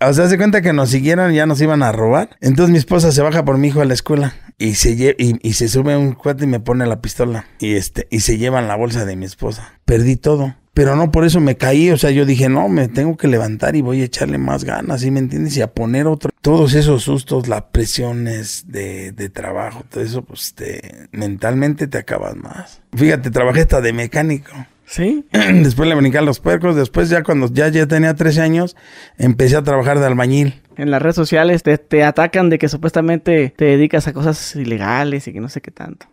O sea, se cuenta que nos siguieron y ya nos iban a robar. Entonces mi esposa se baja por mi hijo a la escuela y se, lle- y, y se sube un cuate y me pone la pistola. Y, este, y se llevan la bolsa de mi esposa. Perdí todo. Pero no por eso me caí. O sea, yo dije, no, me tengo que levantar y voy a echarle más ganas, ¿sí me entiendes? Y a poner otro. Todos esos sustos, las presiones de, de trabajo, todo eso, pues te, mentalmente te acabas más. Fíjate, trabajé hasta de mecánico. ¿Sí? después le brincan los puercos. Después, ya cuando ya, ya tenía 13 años, empecé a trabajar de albañil. En las redes sociales te, te atacan de que supuestamente te dedicas a cosas ilegales y que no sé qué tanto.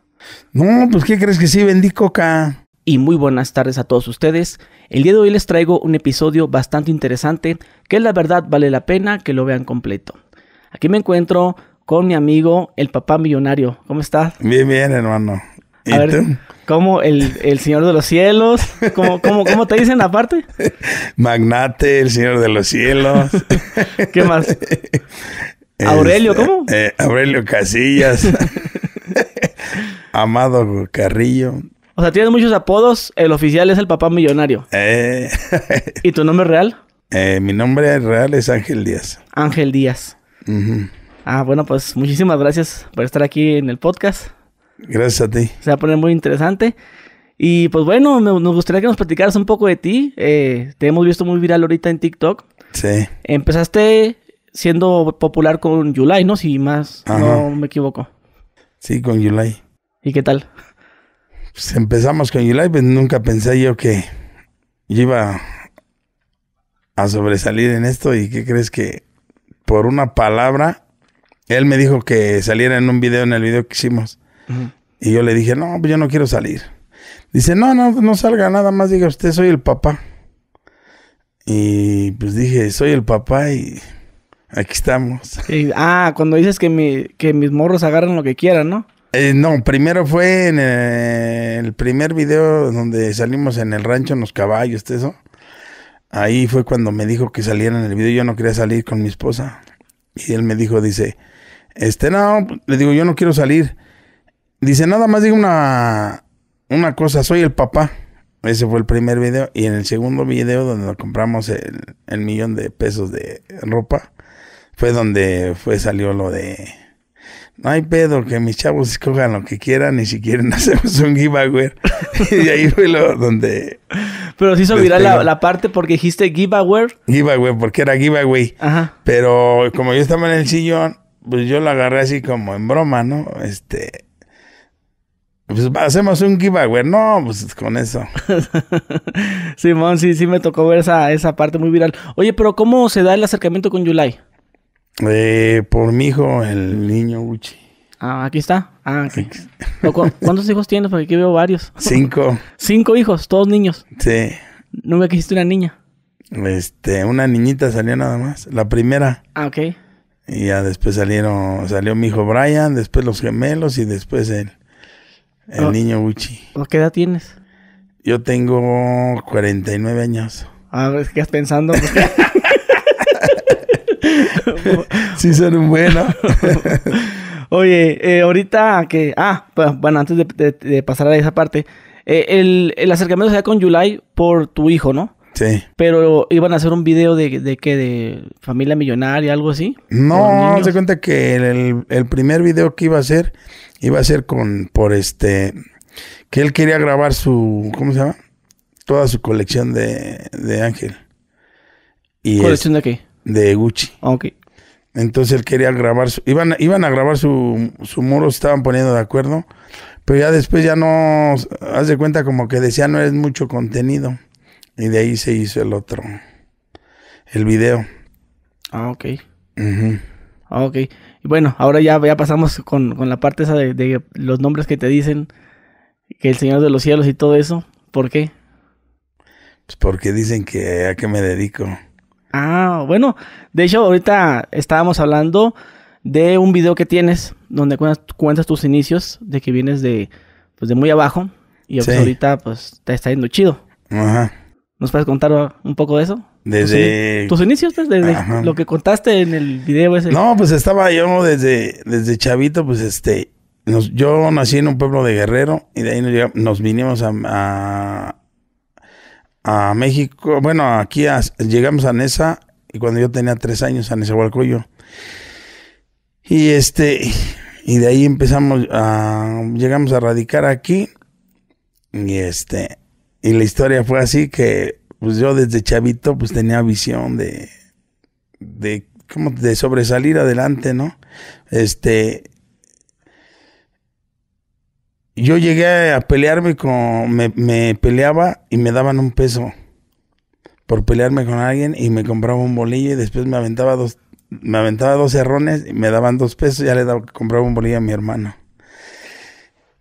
No, pues, ¿qué crees que sí? Vendí coca. Y muy buenas tardes a todos ustedes. El día de hoy les traigo un episodio bastante interesante que la verdad vale la pena que lo vean completo. Aquí me encuentro con mi amigo el papá millonario. ¿Cómo estás? Bien, bien, hermano. ¿Y A ver, tú? ¿Cómo el, el señor de los cielos? ¿Cómo, cómo, cómo te dicen aparte? Magnate, el señor de los cielos. ¿Qué más? Aurelio, Este, ¿cómo? eh, Aurelio Casillas. Amado Carrillo. O sea, tienes muchos apodos. El oficial es el papá millonario. Eh, ¿Y tu nombre real? eh, mi nombre real es Ángel Díaz. Ángel Díaz. Ah, bueno, pues muchísimas gracias por estar aquí en el podcast. Gracias a ti. Se va a poner muy interesante. Y pues bueno, me- nos gustaría que nos platicaras un poco de ti. Eh, te hemos visto muy viral ahorita en TikTok. Sí. Empezaste siendo popular con Yulai, ¿no? Si más Ajá. no me equivoco. Sí, con Yulai. ¿Y qué tal? Pues empezamos con Yulai, pues nunca pensé yo que yo iba a sobresalir en esto y qué crees que por una palabra, él me dijo que saliera en un video, en el video que hicimos. Y yo le dije, no, pues yo no quiero salir. Dice, no, no, no salga nada más, diga usted, soy el papá. Y pues dije, soy el papá y aquí estamos. Y- ah, cuando dices que, mi, que mis morros agarran lo que quieran, ¿no? Eh, no, primero fue en eh, el primer video donde salimos en el rancho, en los caballos, eso. Ahí fue cuando me dijo que saliera en el video. Yo no quería salir con mi esposa. Y él me dijo, dice, este, no, le digo, yo no quiero salir. Dice, nada más digo una, una cosa, soy el papá. Ese fue el primer video. Y en el segundo video, donde nos compramos el, el millón de pesos de ropa, fue donde fue, salió lo de... No hay pedo, que mis chavos escojan lo que quieran y si quieren hacemos un giveaway. y ahí fue lo donde... Pero se hizo viral la, la parte porque dijiste giveaway. Giveaway, porque era giveaway. Ajá. Pero como yo estaba en el sillón, pues yo lo agarré así como en broma, ¿no? Este... Pues hacemos un giveaway. No, pues con eso. Simón, sí, sí me tocó ver esa, esa parte muy viral. Oye, pero ¿cómo se da el acercamiento con Yulai? Eh, por mi hijo, el niño Uchi. Ah, aquí está. Ah, ok. ¿O cu- ¿Cuántos hijos tienes? Porque aquí veo varios. Cinco. Cinco hijos, todos niños. Sí. Me quisiste una niña. Este, una niñita salió nada más. La primera. Ah, ok. Y ya después salieron, salió mi hijo Brian, después los gemelos y después el, el Oh. niño Uchi. ¿O ¿Qué edad tienes? Yo tengo 49 años. A ver, ¿qué estás pensando? Sí, son un bueno. Oye, eh, ahorita que... Ah, pues, bueno, antes de, de- de pasar a esa parte. eh, el, el acercamiento se da con Yulai por tu hijo, ¿no? Sí. Pero iban a hacer un video de, de que de familia millonaria, algo así. No, se cuenta que el, el primer video que iba a hacer, iba a ser con, por este, que él quería grabar su, ¿cómo se llama? Toda su colección de, de Ángel. Y es- ¿Colección de qué? de Gucci. Ah, ok. Entonces él quería grabar, su- iban, iban a grabar su, su muro, se estaban poniendo de acuerdo, pero ya después ya no, haz de cuenta como que decía no es mucho contenido. Y de ahí se hizo el otro, el video. Ah, ok. Ah, ok. Y bueno, ahora ya, ya pasamos con, con la parte esa de, de los nombres que te dicen, que el Señor de los Cielos y todo eso. ¿Por qué? Pues porque dicen que a qué me dedico. Ah, bueno, de hecho ahorita estábamos hablando de un video que tienes donde cuentas, cuentas tus inicios, de que vienes de, pues, de muy abajo y pues, Sí. ahorita pues te está yendo chido. Ajá. ¿Nos puedes contar un poco de eso? Desde... Tus inicios, pues, desde Ajá. lo que contaste en el video ese. No, pues estaba yo desde, desde chavito, pues este, nos- yo nací en un pueblo de Guerrero y de ahí nos, nos vinimos a, a, a México, bueno, aquí a- llegamos a Nesa y cuando yo tenía tres años a Nezahualcóyotl. Y este, y de ahí empezamos a, llegamos a radicar aquí. Y este, y la historia fue así que, pues yo desde chavito, pues tenía visión de, de, como de sobresalir adelante, ¿no? Este, yo llegué a pelearme con, me, peleaba y me daban un peso por pelearme con alguien y me compraba un bolillo y después me aventaba dos, me aventaba dos cerrones y me daban dos pesos, ya le daba, compraba un bolillo a mi hermano.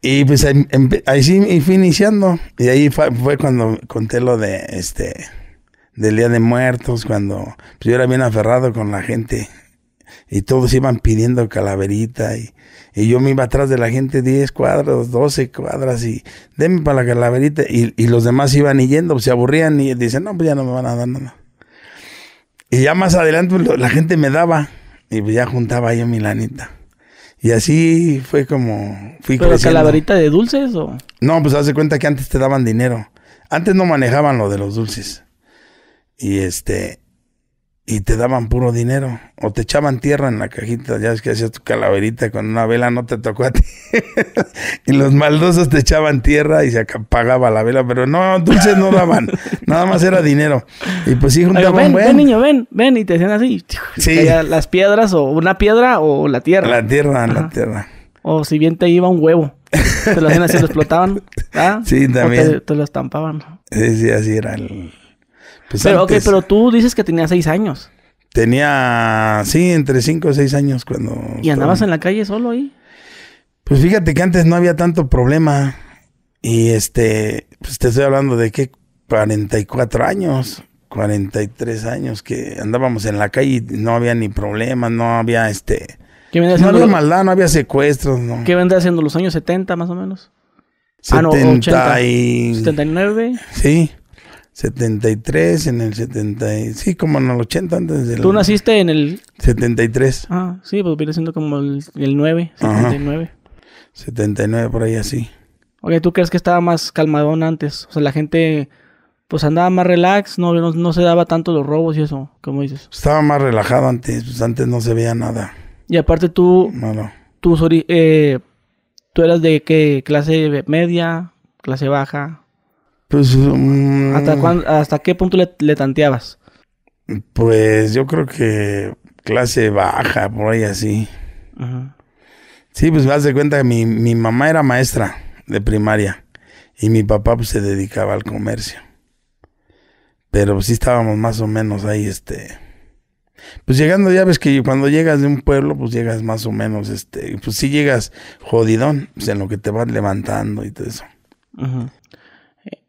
Y pues ahí, sí fui iniciando. Y ahí fue, cuando conté lo de este del Día de Muertos, cuando pues yo era bien aferrado con la gente. Y todos iban pidiendo calaverita. Y, y yo me iba atrás de la gente 10 cuadras, 12 cuadras. Y denme para la calaverita. Y, y los demás iban yendo, se aburrían y dicen, no, pues ya no me van a dar nada. Y ya más adelante pues, la gente me daba. Y pues ya juntaba yo mi lanita. Y así fue como fui ¿Pero calaverita de dulces o...? No, pues haz de cuenta que antes te daban dinero. Antes no manejaban lo de los dulces. Y este y te daban puro dinero o te echaban tierra en la cajita, ya ves que hacías tu calaverita con una vela, no te tocó a ti. y los maldosos te echaban tierra y se apagaba la vela, pero no, dulces no daban, nada más era dinero. Y pues sí juntaban ven, ven, niño, ven, ven y te hacían así. Sí. Las piedras o una piedra o la tierra. La tierra, la tierra. O si bien te iba un huevo. Te lo hacían así, lo explotaban. ¿ah? Sí, también. O te, te lo estampaban. Sí, sí, así era el pues pero, pero tú dices que tenías seis años. Tenía, sí, entre cinco o seis años cuando... ¿Y andabas en la calle solo ahí? Pues fíjate que antes no había tanto problema. Y este, pues te estoy hablando de que 44 años, 43 años que andábamos en la calle y no había ni problemas, no había este... ¿Qué no había maldad, no había secuestros, ¿no? ¿Qué vendría haciendo los años 70 más o menos? 70 ah, no, 80, y... 79. Sí. 73, en el 70, sí, como en el 80 antes del... ¿Tú naciste en el...? 73. Ah, sí, pues viene siendo como el, el 9, 79. 79, por ahí así. Ok, ¿tú crees que estaba más calmadón antes? O sea, la gente pues andaba más relax, no, no, se daba tanto los robos y eso, como dices. Estaba más relajado antes, pues antes no se veía nada. Y aparte tú... No, no. Tú, eh, ¿Tú eras de qué clase media, clase baja? Pues. Mm, ¿Hasta, ¿Hasta qué punto le, tanteabas? Pues yo creo que clase baja, por ahí así. Sí, pues me das de cuenta que mi, mi mamá era maestra de primaria y mi papá pues se dedicaba al comercio. Pero pues, sí estábamos más o menos ahí, este... Pues llegando, ya ves que cuando llegas de un pueblo, pues llegas más o menos, este... Pues sí llegas jodidón, pues en lo que te vas levantando y todo eso.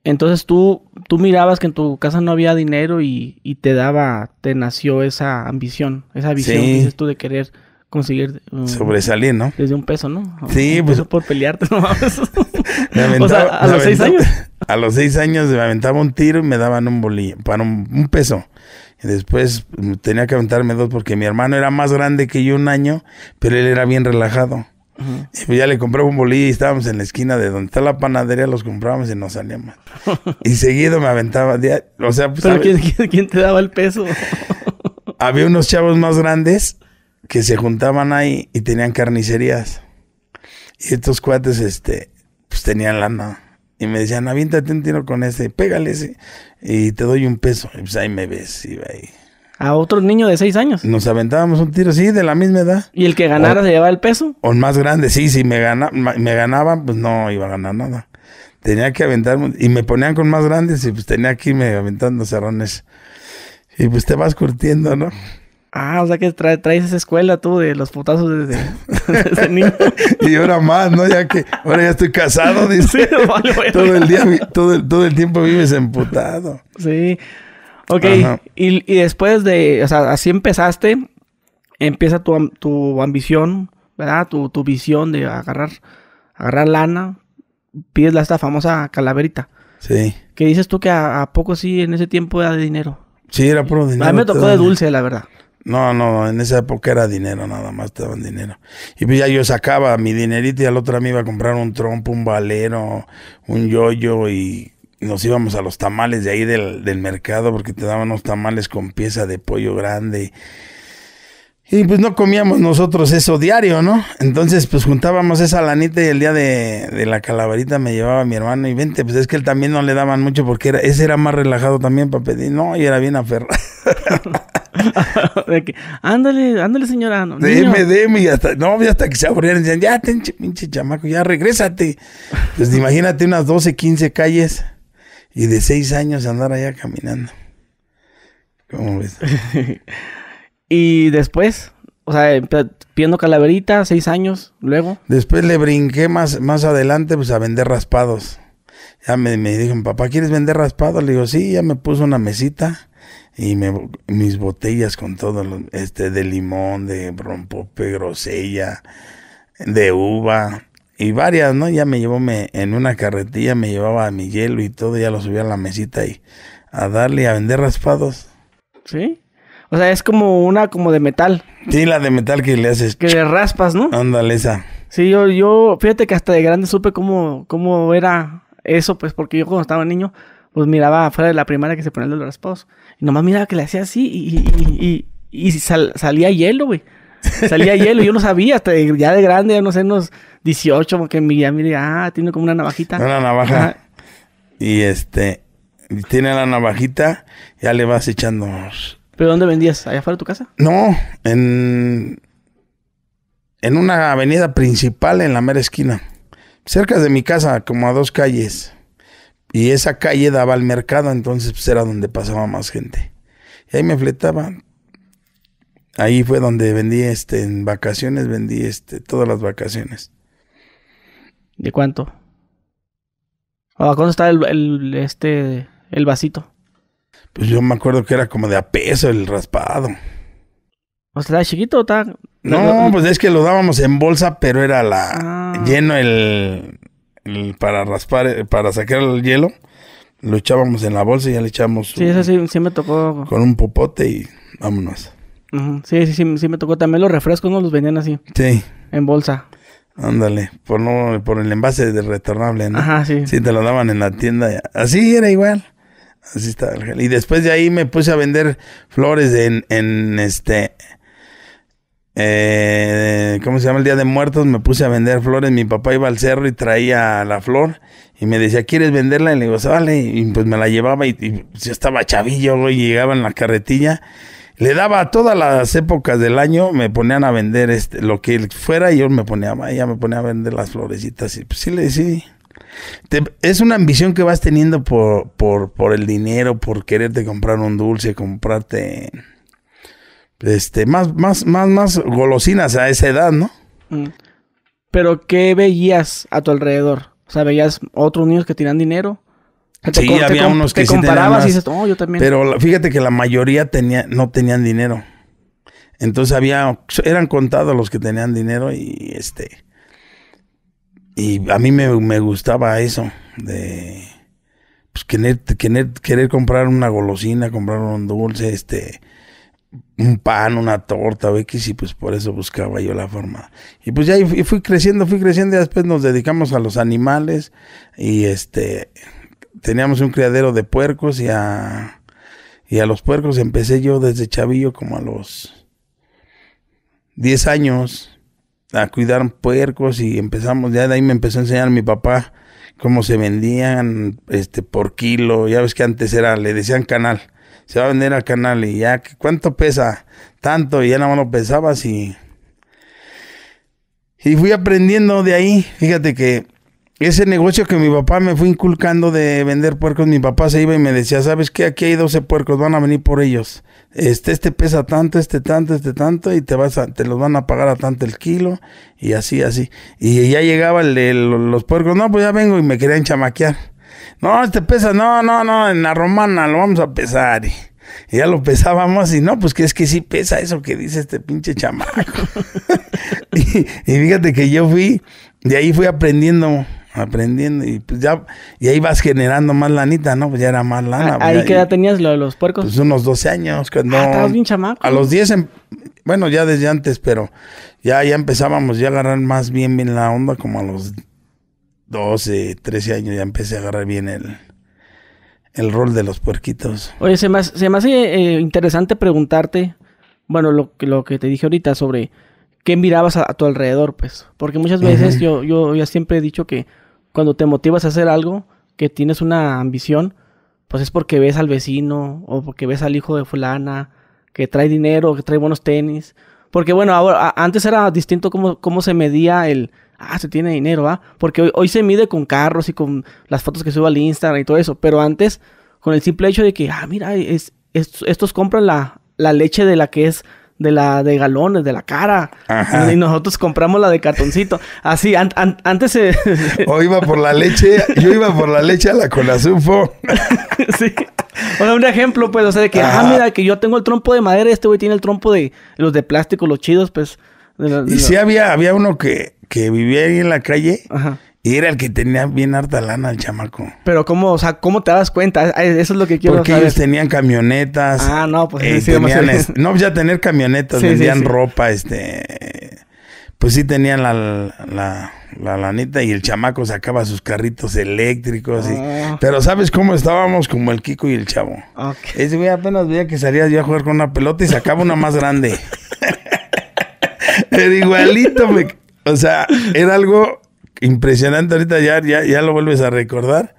Entonces tú, tú mirabas que en tu casa no había dinero y, y te daba, te nació esa ambición, esa visión, dices tú, de querer conseguir... Sobresalir, ¿no? Desde un peso, ¿no? Sí, pues... por pelearte, ¿no? o sea, a los seis años. A los seis años me aventaba un tiro y me daban un bolillo, para un, peso. Y después tenía que aventarme dos porque mi hermano era más grande que yo un año, pero él era bien relajado. Y pues ya le compré un bolillo y estábamos en la esquina de donde está la panadería, los comprábamos y nos salíamos. y seguido me aventaba. O sea, pues, ¿Pero quién, te daba el peso? había unos chavos más grandes que se juntaban ahí y tenían carnicerías. Y estos cuates, este, pues tenían lana. Y me decían, aviéntate un tiro con ese, pégale ese. Y te doy un peso. Y pues ahí me ves, iba ahí. A otro niño de seis años. Nos aventábamos un tiro, sí, de la misma edad. ¿Y el que ganara se llevaba el peso? O el más grande, sí, si me, gana, me ganaban, pues no iba a ganar nada. Tenía que aventar, y me ponían con más grandes y pues tenía que irme aventando cerrones. Y pues te vas curtiendo, ¿no? Ah, o sea que traes esa escuela tú de los putazos desde, desde niño. y ahora más, ¿no? Ya que ahora ya estoy casado, dice. todo el día, todo el, todo el tiempo vives emputado. Sí. Ok, y, y, después de, o sea, así empezaste, empieza tu, tu ambición, ¿verdad? Tu, tu, visión de agarrar, agarrar lana, pides la esta famosa calaverita. Sí. ¿Qué dices tú que a, poco sí en ese tiempo era de dinero? Sí, era puro dinero. A mí me tocó de dulce, la verdad. No, no, en esa época era dinero, nada más te daban dinero. Y pues ya yo sacaba mi dinerito y al otro me iba a comprar un trompo, un valero, un yoyo y nos íbamos a los tamales de ahí del, del mercado porque te daban unos tamales con pieza de pollo grande. Y pues no comíamos nosotros eso diario, ¿no? Entonces pues juntábamos esa lanita y el día de, de la calaverita me llevaba mi hermano y vente, pues es que él también no le daban mucho porque era, ese era más relajado también para pedir, no, y era bien aferrado. De que, ándale, ándale, señora. no, niño". Deme, deme, y hasta, no, y hasta que se aburrieron, decían, ya, ten, ch- pinche chamaco, ya, regrésate. Pues imagínate unas 12, 15 calles y de 6 años andar allá caminando. ¿Cómo ves? Y después, o sea, pidiendo calaverita, seis años, luego. Después le brinqué más, más adelante, pues a vender raspados. Ya me, me dijo, mi papá, ¿quieres vender raspados? Le digo, sí, ya me puso una mesita y me, mis botellas con todo, lo- este, de limón, de rompope, grosella, de uva y varias, ¿no? Ya me llevó me, en una carretilla, me llevaba mi hielo y todo, ya lo subía a la mesita y a darle a vender raspados. ¿Sí? O sea, es como una como de metal, Sí, la de metal que le haces. que le raspas, ¿no? Ándale esa. Sí, yo, yo, fíjate que hasta de grande supe cómo, cómo era eso, pues, porque yo cuando estaba niño, pues miraba afuera de la primaria que se ponían los raspados. Y nomás miraba que le hacía así y, y, y, y sal- salía hielo, güey. Salía hielo, yo no sabía, hasta de- ya de grande, ya no sé, unos 18, que mi ya mire, ah, tiene como una navajita. Una navaja. Ajá. Y este, tiene la navajita, ya le vas echando. ¿Pero dónde vendías? ¿Allá afuera de tu casa? No, en, en una avenida principal en la mera esquina. Cerca de mi casa, como a dos calles. Y esa calle daba al mercado, entonces pues era donde pasaba más gente. Y ahí me fletaba. Ahí fue donde vendí, este, en vacaciones, vendí, este, todas las vacaciones. ¿De cuánto? ¿O a cuánto está el, el, este, el vasito? Pues yo me acuerdo que era como de a peso el raspado. ¿O sea, está chiquito o está...? No, pues es que lo dábamos en bolsa, pero era la Ah. lleno el, el para raspar, eh, para sacar el hielo. Lo echábamos en la bolsa y ya le echamos Sí, un- eso sí, sí me tocó. con un popote y vámonos. Sí, sí, sí, sí me tocó. También los refrescos, ¿no? Los vendían así, Sí, en bolsa. ándale, por no, por el envase de retornable, ¿no? Ajá, sí. Sí, te lo daban en la tienda. Así era igual. Así estaba el gel. Y después de ahí me puse a vender flores en, en este. eh, ¿Cómo se llama? El Día de Muertos. Me puse a vender flores. Mi papá iba al cerro y traía la flor. Y me decía, ¿quieres venderla? Y le digo, vale. Y pues me la llevaba y, y yo estaba chavillo, güey, y llegaba en la carretilla. Le daba a todas las épocas del año, me ponían a vender este, lo que fuera y yo me ponía, ya me ponía a vender las florecitas. Y pues sí, le sí. Es una ambición que vas teniendo por, por, por el dinero, por quererte comprar un dulce, comprarte este más, más, más, más golosinas a esa edad, ¿no? Mm. Pero, ¿qué veías a tu alrededor? O sea, ¿veías otros niños que tenían dinero? Te Sí, te había unos te que sí tenían comparabas más. y dices, oh, yo también. Pero fíjate que la mayoría tenía, no tenían dinero. Entonces había, eran contados los que tenían dinero y este, y a mí me, me gustaba eso, de pues querer, querer, querer comprar una golosina, comprar un dulce, este, un pan, una torta o X, y pues por eso buscaba yo la forma. Y pues ya y fui creciendo, fui creciendo y después nos dedicamos a los animales y este, teníamos un criadero de puercos y a, y a los puercos empecé yo desde chavillo como a los 10 años a cuidar puercos y empezamos, ya de ahí me empezó a enseñar mi papá cómo se vendían este por kilo, ya ves que antes era, le decían canal, se va a vender al canal y ya, ¿cuánto pesa? Tanto, y ya nada más lo pesabas y... Y fui aprendiendo de ahí, fíjate que ese negocio que mi papá me fue inculcando de vender puercos, mi papá se iba y me decía, ¿sabes qué? Aquí hay 12 puercos, van a venir por ellos. Este, este pesa tanto, este tanto, este tanto, y te vas a, te los van a pagar a tanto el kilo, y así, así. Y ya llegaba el de los puercos, no, pues ya vengo y me querían chamaquear. No, este pesa, no, no, no, en la romana lo vamos a pesar. Y, ya lo pesábamos y no, pues que es que sí pesa eso que dice este pinche chamaco. y fíjate que yo fui, de ahí fui aprendiendo, aprendiendo y pues ya, y ahí vas generando más lanita, ¿no? Pues ya era más lana. Ah, pues ¿Ahí ya- qué edad tenías lo de los puercos? Pues unos 12 años, cuando... ah, estabas bien chamaco. A los 10, em- bueno, ya desde antes, pero ya, ya empezábamos ya a agarrar más bien, bien la onda, como a los 12, 13 años ya empecé a agarrar bien el, el rol de los puerquitos. Oye, se me, hace- se me hace eh, interesante preguntarte, bueno, lo que, lo que te dije ahorita sobre qué mirabas a, a tu alrededor, pues. Porque muchas veces yo, yo ya siempre he dicho que cuando te motivas a hacer algo, que tienes una ambición, pues es porque ves al vecino o porque ves al hijo de fulana que trae dinero, que trae buenos tenis. Porque bueno, ahora, antes era distinto cómo, cómo se medía el, ah, se tiene dinero, ¿ah? Porque hoy, hoy se mide con carros y con las fotos que sube al Instagram y todo eso. Pero antes, con el simple hecho de que, ah, mira, es, es- estos compran la, la leche de la que es de la de galones, de la cara. Ajá. Y nosotros compramos la de cartoncito. Así, an- an- antes se... O iba por la leche, yo iba por la leche a la colazufo. sí. O sea, un ejemplo, pues, o sea, de que, ah, mira, que yo tengo el trompo de madera, este güey tiene el trompo de los de plástico, los chidos, pues. de la- de Y la- sí había, había uno que, que vivía ahí en la calle Ajá. Y era el que tenía bien harta lana el chamaco. Pero cómo, o sea, ¿cómo te das cuenta? Eso es lo que quiero Porque saber. ellos tenían camionetas. Ah, no, pues eh, sí, tenían, demasiado. es- no, ya tener camionetas, Sí, vendían sí. ropa, este, pues sí tenían la, la, la lanita y el chamaco sacaba sus carritos eléctricos. y- Ah. pero ¿sabes cómo estábamos? Como el Kiko y el chavo. Ok. Ese güey apenas veía que salía yo a jugar con una pelota y sacaba una más grande. Era igualito, me- o sea, era algo impresionante. Ahorita ya, ya, ya lo vuelves a recordar.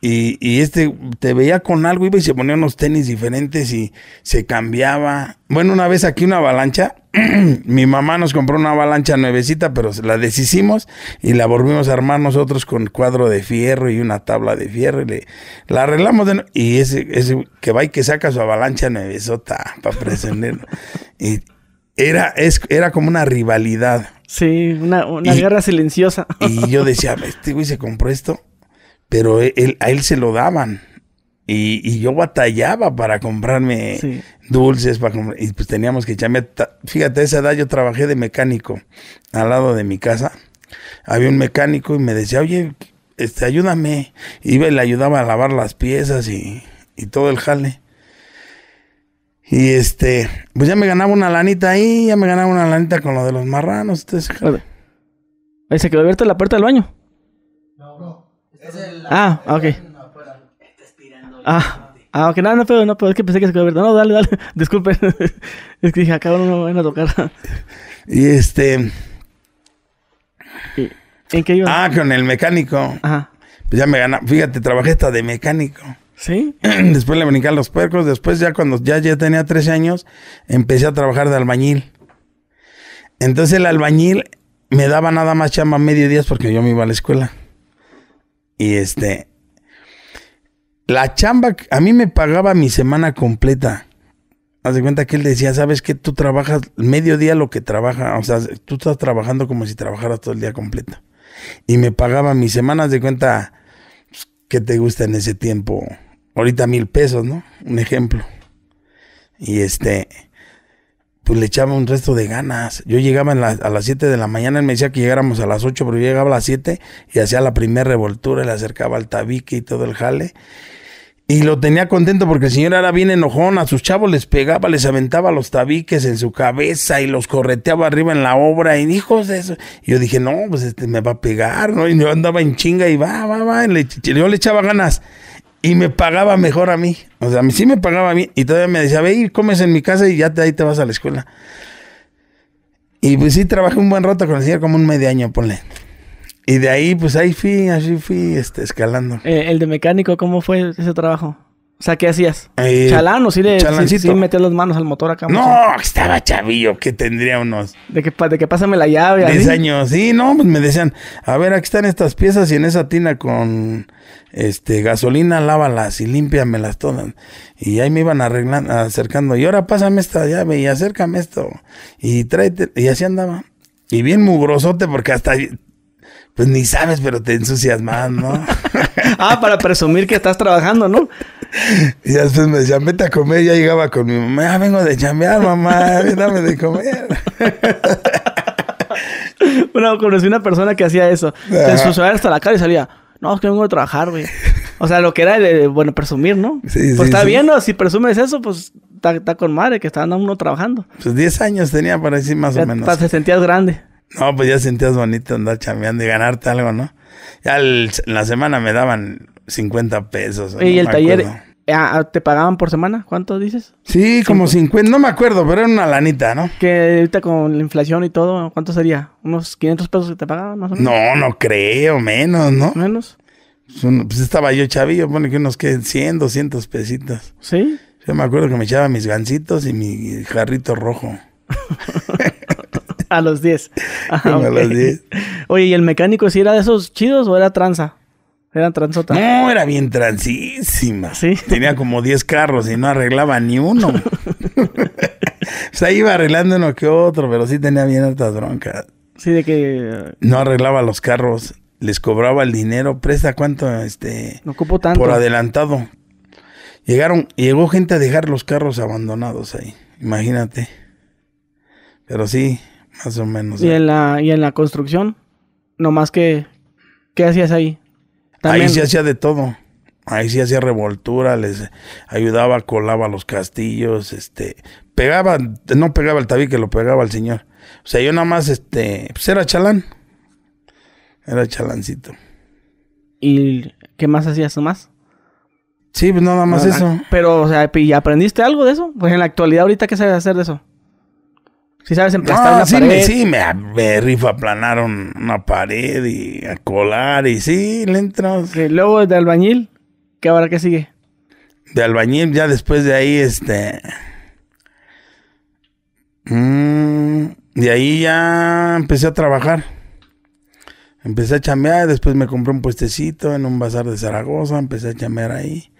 Y, y este te veía con algo, iba y se ponía unos tenis diferentes y se cambiaba. Bueno, una vez aquí una avalancha, mi mamá nos compró una avalancha nuevecita, pero la deshicimos y la volvimos a armar nosotros con cuadro de fierro y una tabla de fierro. Y le, la arreglamos de y ese, ese que va y que saca su avalancha nuevesota para y era, es, era como una rivalidad. Sí, una, una Y- guerra silenciosa. Y yo decía, este güey se compró esto, pero e-, él, a él se lo daban. Y, y yo batallaba para comprarme Sí. dulces, para comprar- y pues teníamos que echarme. Fíjate, a esa edad yo trabajé de mecánico al lado de mi casa. Había un mecánico y me decía, oye, este, ayúdame. Iba y le ayudaba a lavar las piezas y, y todo el jale. Y este, pues ya me ganaba una lanita ahí, ya me ganaba una lanita con lo de los marranos. Entonces. Ahí se quedó abierta la puerta del baño. Ah, ok. Ah, ah, ok, no, no puedo, no puedo, es que pensé que se quedó abierta. No, dale, dale, disculpen. es que dije, acá no me van a tocar. y este, ¿Y- ¿En qué iba? ah, con el mecánico. Ajá. Pues ya me ganaba, fíjate, trabajé hasta de mecánico. ¿Sí? después le brincan los puercos. Después, ya cuando ya, ya tenía 13 años, empecé a trabajar de albañil. Entonces, el albañil me daba nada más chamba mediodías porque yo me iba a la escuela. Y este. La chamba, a mí me pagaba mi semana completa. Haz de cuenta que él decía, ¿sabes qué? Tú trabajas mediodía lo que trabaja. O sea, tú estás trabajando como si trabajaras todo el día completo. Y me pagaba mis semanas de cuenta. pues, ¿Qué te gusta en ese tiempo? Ahorita mil pesos, ¿no? Un ejemplo. Y este, pues le echaba un resto de ganas. Yo llegaba a las 7 de la mañana, él me decía que llegáramos a las 8, pero yo llegaba a las 7 y hacía la primera revoltura, le acercaba al tabique y todo el jale. Y lo tenía contento porque el señor era bien enojón, a sus chavos les pegaba, les aventaba los tabiques en su cabeza y los correteaba arriba en la obra y hijos de eso. Y yo dije, no, pues este me va a pegar, ¿no? Y yo andaba en chinga y va, va, va, y yo le echaba ganas. Y me pagaba mejor a mí. O sea, a mí sí me pagaba a mí. Y todavía me decía, ve y comes en mi casa y ya te, ahí te vas a la escuela. Y pues sí, trabajé un buen rato con el señor, como un medio año, ponle. Y de ahí, pues ahí fui, así fui, este, escalando. Eh, el de mecánico, ¿cómo fue ese trabajo? O sea, ¿qué hacías? Eh, ¿Chalán o sí le sí, sí metías las manos al motor acá? No, estaba chavillo, que tendría unos De que, de que pásame la llave. 10 así. años. Sí, no, pues me decían, a ver, aquí están estas piezas y en esa tina con este gasolina, lávalas y límpiamelas todas. Y ahí me iban arreglando, acercando. Y ahora pásame esta llave y acércame esto. Y tráete, y así andaba. Y bien mugrosote porque hasta, pues ni sabes, pero te ensucias más, ¿no? Ah, para presumir que estás trabajando, ¿no? Y ya después me decían, vete a comer. Ya llegaba con mi mamá, ya vengo de chambear, mamá, dame de comer. Bueno, conocí una persona que hacía eso. Ajá. ensuciaba hasta la cara y salía. No, es que vengo de trabajar, güey. O sea, lo que era de, bueno, presumir, ¿no? Sí, pues sí, está sí. bien, ¿no? Si presumes eso, pues está, con madre que está uno trabajando. Pues 10 años tenía por así más Ya o menos. pa- te sentías grande. No, pues ya sentías bonito andar chambeando y ganarte algo, ¿no? Ya el- en la semana me daban 50 pesos. ¿Y no el taller acuerdo. Ah, te pagaban por semana? ¿Cuánto dices? Sí, como 50, no me acuerdo, pero era una lanita, ¿no? Que ahorita con la inflación y todo, ¿cuánto sería? ¿Unos 500 pesos que te pagaban más o menos? No, no creo, menos, ¿no? ¿Menos? Pues, pues estaba yo chavillo, pone que unos que 100, 200 pesitos. ¿Sí? Yo me acuerdo que me echaba mis gancitos y mi jarrito rojo. A los 10. Ah, Como a los 10. Oye, ¿y el mecánico si era de esos chidos o era tranza? Era transota. No, era bien transísima. Sí. Tenía como 10 carros y no arreglaba ni uno. o sea, iba arreglando uno que otro, pero sí tenía bien hartas broncas. Sí, de que No arreglaba los carros, les cobraba el dinero, presta cuánto, este, no ocupo tanto. por adelantado. Llegaron, llegó gente a dejar los carros abandonados ahí, imagínate. Pero sí, más o menos. Y en la, y en la construcción, nomás que, ¿qué hacías ahí? Ahí sí hacía de todo. Ahí sí hacía revoltura, les ayudaba, colaba los castillos, este, pegaba, no pegaba el tabique, lo pegaba al señor. O sea, yo nada más, este, pues era chalán. Era chalancito. ¿Y qué más hacías nomás? Sí, pues nada más eso. Pero, o sea, ¿y aprendiste algo de eso? Pues en la actualidad, ahorita, ¿qué sabes hacer de eso? Si sabes emplastar Ah, una sí, pared. me, sí, me, me rifo a aplanar un- una pared y a colar y sí, le entro. que luego de albañil, ¿qué ahora qué sigue? De albañil, ya después de ahí, este... mm, de ahí ya empecé a trabajar. Empecé a chambear, después me compré un puestecito en un bazar de Zaragoza, empecé a chambear ahí.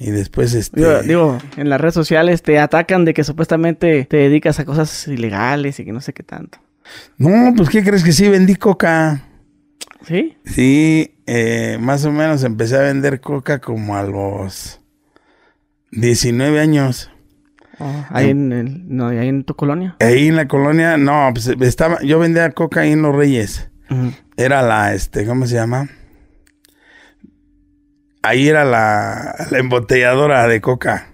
Y después, este... Digo, digo, en las redes sociales te atacan de que supuestamente te dedicas a cosas ilegales y que no sé qué tanto. No, pues, ¿qué crees que sí? Vendí coca. ¿Sí? Sí, eh, más o menos empecé a vender coca como a los 19 años. ahí en, el- no, ahí en tu colonia. Ahí en la colonia, no, pues estaba, yo vendía coca ahí en Los Reyes. Era la, este, ¿cómo se llama? Ahí era la, la embotelladora de coca.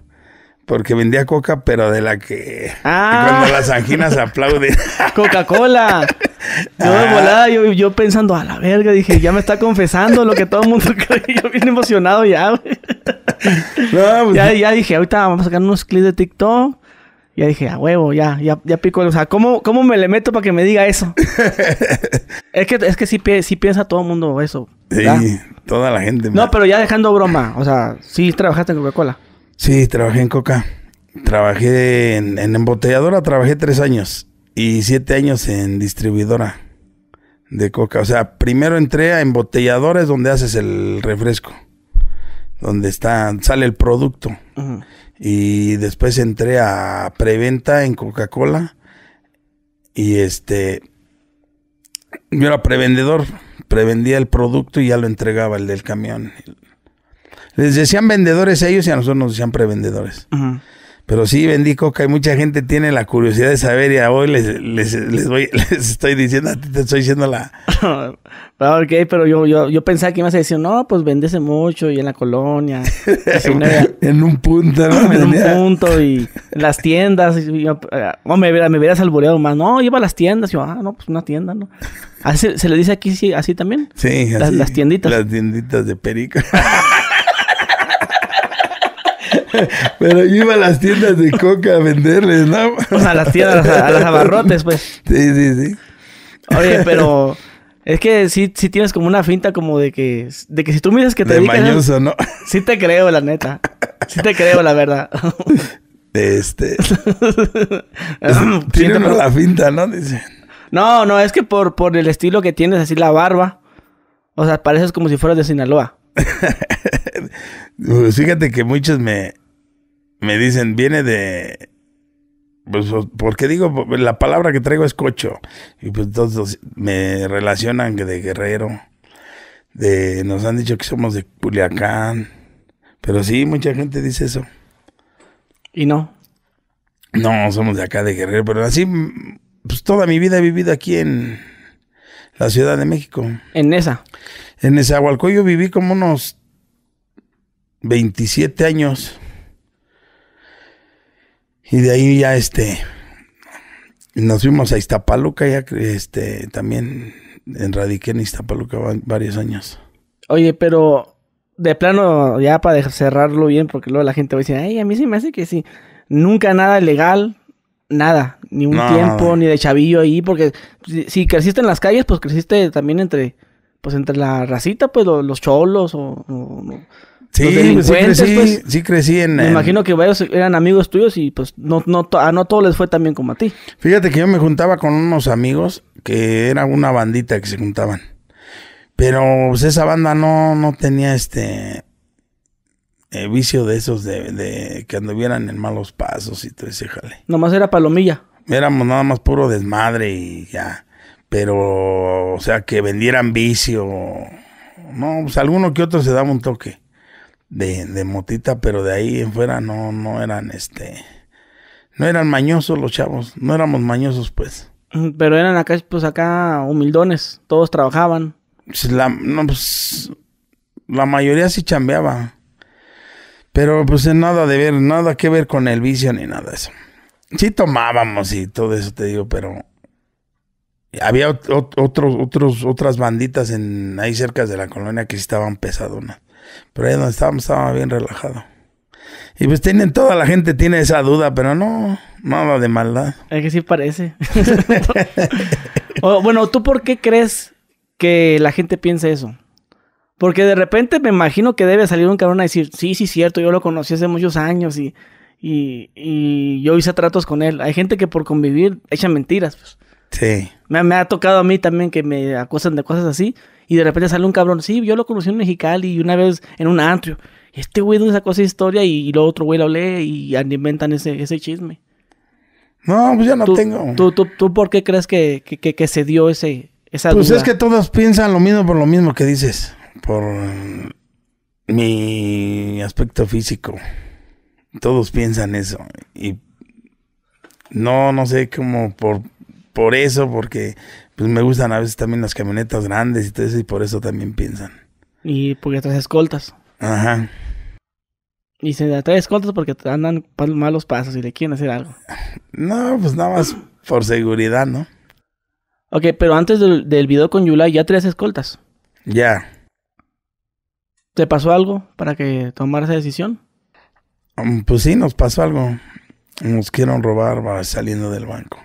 Porque vendía coca, pero de la que... Ah. Cuando las anginas aplauden. Coca-Cola. Yo de Ah. volada, yo, yo pensando, a la verga, dije, ya me está confesando lo que todo el mundo cree. Yo bien emocionado ya, güey. no, pues, Ya, ya dije, ahorita vamos a sacar unos clips de TikTok. Ya dije, a huevo, ya, ya, ya pico. O sea, ¿cómo, ¿cómo me le meto para que me diga eso? es que, es que sí, sí piensa todo el mundo eso. ¿Verdad? sí, toda la gente. No, pero ya dejando broma. O sea, sí trabajaste en Coca-Cola. Sí, trabajé en coca. Trabajé en, en embotelladora, trabajé tres años. Y siete años en distribuidora de coca. O sea, primero entré a embotelladora, es donde haces el refresco. Donde está, sale el producto. Y después entré a preventa en Coca-Cola. Y este. Yo era prevendedor. Prevendía el producto y ya lo entregaba el del camión. Les decían vendedores a ellos y a nosotros nos decían prevendedores. Ujú. Pero sí vendí coca y mucha gente tiene la curiosidad de saber y a hoy les, les, les voy, les estoy diciendo, a ti te estoy diciendo la... Ah, ok, pero yo, yo, yo pensaba que ibas a decir, no, pues vendese mucho y en la colonia. en un punto, ¿no? en un punto y en las tiendas. Y yo, oh, me, hubiera- me hubieras albureado más. No, iba a las tiendas. Y yo, ah, no, pues una tienda, ¿no? Así, ¿Se le dice aquí sí, así también? Sí, las tienditas. Las tienditas de perico. Pero yo iba a las tiendas de coca a venderles, ¿no? O sea, a las tiendas, a, a las abarrotes, pues. Sí, sí, sí. Oye, pero es que sí, sí tienes como una finta como de que, de que si tú dices que te De dedicas a- mañoso, ¿no? Sí te creo, la neta. Sí te creo, la verdad. Este. Tiene uno la finta, ¿no? Dice. No, no, es que por, por el estilo que tienes, así la barba. O sea, pareces como si fueras de Sinaloa. Pues fíjate que muchos me, me dicen, viene de. Pues, porque digo, la palabra que traigo es cocho. Y pues todos me relacionan que de guerrero. De, nos han dicho que somos de Culiacán. Pero sí, mucha gente dice eso. Y no. No, somos de acá de Guerrero, pero así, pues toda mi vida he vivido aquí en la Ciudad de México. En esa. En Nezahualcóyotl viví como unos 27 años. Y de ahí ya este nos fuimos a Iztapaluca, ya este también enradiqué en Iztapaluca va- varios años. Oye, pero de plano, ya para cerrarlo bien, porque luego la gente va a decir, ay, a mí sí me hace que sí. Nunca nada legal, nada. Ni un No, tiempo, nada. ni de chavillo ahí, porque si, si creciste en las calles, pues creciste también entre, pues entre la racita, pues lo- los cholos o... o- o- Sí, Los pues, sí crecí, pues. sí crecí en... Me en- imagino que varios eran amigos tuyos y pues no, no, a no todos les fue tan bien como a ti. Fíjate que yo me juntaba con unos amigos que era una bandita que se juntaban. Pero pues, esa banda no, no tenía este eh, vicio de esos de, de que anduvieran en malos pasos y todo ese jale. Nomás era palomilla. Éramos nada más puro desmadre y ya. Pero, o sea, que vendieran vicio. No, pues alguno que otro se daba un toque de, de motita, pero de ahí en fuera no, no eran este. No eran mañosos los chavos. No éramos mañosos, pues. Mm, Pero eran acá, pues acá humildones. Todos trabajaban. Pues, la, no, pues, la mayoría sí chambeaba. Pero pues en nada de ver, nada que ver con el vicio ni nada de eso. Sí tomábamos y todo eso te digo, pero había ot- ot- otros, otros, otras banditas en ahí cerca de la colonia que sí estaban pesadonas. Pero ahí donde estábamos estaba bien relajado. Y pues tienen, toda la gente tiene esa duda, pero no, nada de maldad. Es que sí parece. O, bueno, ¿tú por qué crees que la gente piensa eso? Porque de repente me imagino que debe salir un cabrón a decir, sí, sí, cierto, yo lo conocí hace muchos años y, y, y yo hice tratos con él. Hay gente que por convivir echa mentiras. Pues. Sí. Me, me ha tocado a mí también que me acusan de cosas así y de repente sale un cabrón, sí, yo lo conocí en Mexicali y una vez en un antrio. Este güey no sacó esa historia y, y lo otro güey lo lee y inventan ese, ese chisme. No, pues yo no ¿Tú, tengo. tú, tú, tú por qué crees que, que, que- que se dio ese, esa Pues duda? es que todos piensan lo mismo por lo mismo que dices. Por mi aspecto físico. Todos piensan eso. Y no, no sé cómo por, por eso, porque pues me gustan a veces también las camionetas grandes y todo eso, y por eso también piensan. Y porque traes escoltas. Ajá. Y se trae escoltas porque andan malos pasos y le quieren hacer algo. No, pues nada más por seguridad, ¿no? Ok, pero antes del, del video con Yulai ya traías escoltas. Ya. ¿Te pasó algo para que tomara esa decisión? Mm, Pues sí, nos pasó algo. Nos quieren robar saliendo del banco.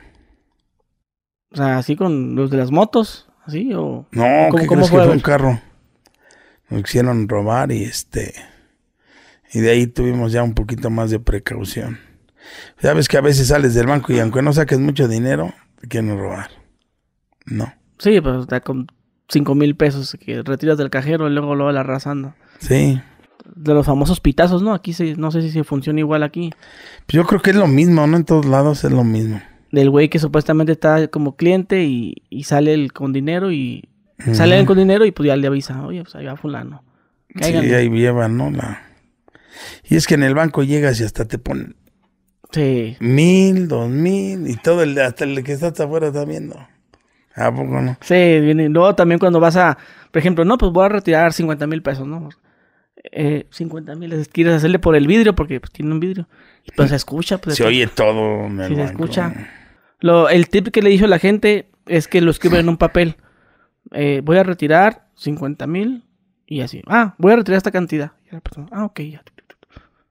O sea, así con los de las motos, así o... No, ¿Cómo- ¿qué cómo crees fue? que fue un carro? Nos quisieron robar y este... Y de ahí tuvimos ya un poquito más de precaución. Ya ves que a veces sales del banco y aunque no saques mucho dinero, te quieren robar. No. Sí, pues está con cinco mil pesos que retiras del cajero y luego lo la arrasando. Sí. De los famosos pitazos, ¿no? Aquí no sé si se funciona igual aquí. Yo creo que es lo mismo, ¿no? En todos lados es lo mismo. Del güey que supuestamente está como cliente y, y sale el con dinero y... Sale él Ujú. con dinero y pues ya le avisa, oye, pues ahí va fulano. Sí, Cáiganle. ahí llevan, ¿no? La... Y es que en el banco llegas y hasta te ponen Sí. mil, dos mil y todo el, hasta el que está hasta afuera está viendo. ¿A poco no? Sí, viene. Luego también cuando vas a, por ejemplo, no, pues voy a retirar 50 mil pesos, ¿no? Eh, 50 mil, quieres hacerle por el vidrio porque pues, tiene un vidrio. Y pues se escucha, pues. Se oye todo en el Sí, se banco. escucha. Lo, el tip que le dijo la gente es que lo escriban en un papel. Eh, voy a retirar 50 mil y así. Ah, voy a retirar esta cantidad. Y la persona, ah, ok, ya.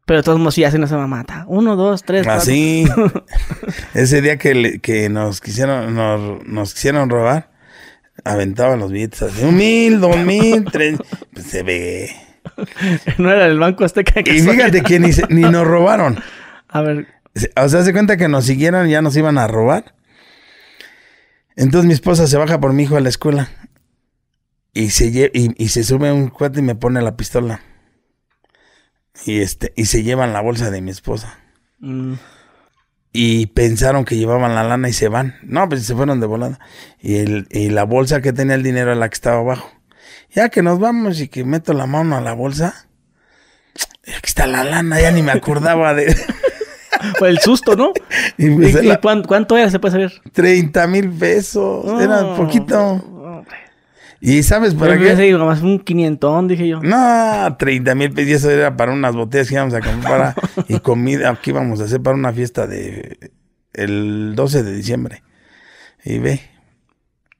Pero todos modos sí hacen esa mamata. Uno, dos, tres, cuatro. Así. Ese día que, le- que nos quisieron nos, nos quisieron robar, aventaban los billetes así. Un mil, dos mil, tres. Pues se ve. no era el Banco Azteca. que Y fíjate que ni, ni nos robaron. A ver, O sea, se cuenta que nos siguieron y ya nos iban a robar. Entonces mi esposa se baja por mi hijo a la escuela. Y se, lle- y, y se sube un cuate y me pone la pistola. Y este, y se llevan la bolsa de mi esposa. mm, Y pensaron que llevaban la lana y se van. No, pues se fueron de volada. Y, el, y la bolsa que tenía el dinero era la que estaba abajo. Ya que nos vamos y que meto la mano a la bolsa. Aquí está la lana, ya ni me acordaba de... fue el susto, ¿no? y ¿Y, pues, y era cuán- cuánto era? ¿Se puede saber? 30 mil pesos. Era poquito. ¿Y sabes para Yo qué? pensé, nomás un quinientón, dije yo. No, 30 mil pesos. Y eso era para unas botellas que íbamos a comprar y comida que íbamos a hacer para una fiesta de el 12 de diciembre. Y ve,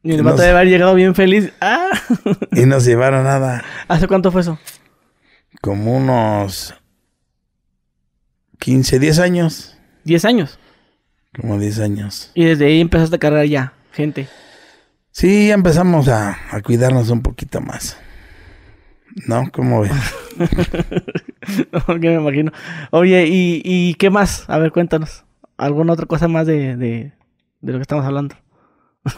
Y el No vato debe haber llegado bien feliz. ¡Ah! y no se llevaron nada. ¿Hace cuánto fue eso? Como unos 15, 10 años. 10 años. Como 10 años. Y desde ahí empezaste a cargar ya, gente. Sí, empezamos a, a cuidarnos un poquito más. ¿No? ¿Cómo ves? no, que me imagino. Oye, ¿y, ¿y qué más? A ver, cuéntanos. ¿Alguna otra cosa más de, de, de lo que estamos hablando?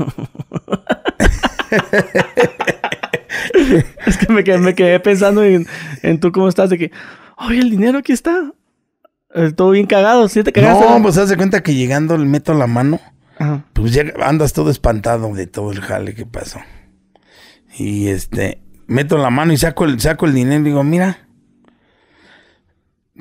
es que me quedé, me quedé pensando en, en, tú cómo estás, de que, oye, el dinero aquí está. Eh, todo bien cagado, ¿sí te cagaste? No, pues haz de cuenta que llegando le meto la mano, Ajá. pues ya andas todo espantado de todo el jale que pasó. Y este, meto la mano y saco el, saco el dinero y digo, mira.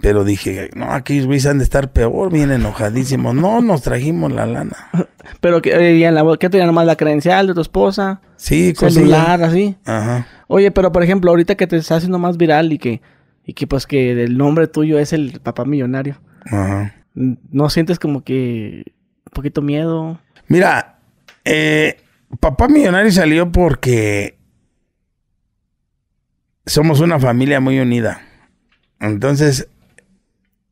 Pero dije, no, aquellos güeyes han de estar peor, bien enojadísimos. No, nos trajimos la lana. Pero que eh, en la ¿qué tenía nomás la credencial de tu esposa? Sí, celular, así. Ajá. Oye, pero por ejemplo, ahorita que te está haciendo más viral y que, y que pues que el nombre tuyo es el papá millonario. Ajá. ¿No sientes como que un poquito miedo? Mira, eh, papá millonario salió porque somos una familia muy unida. Entonces,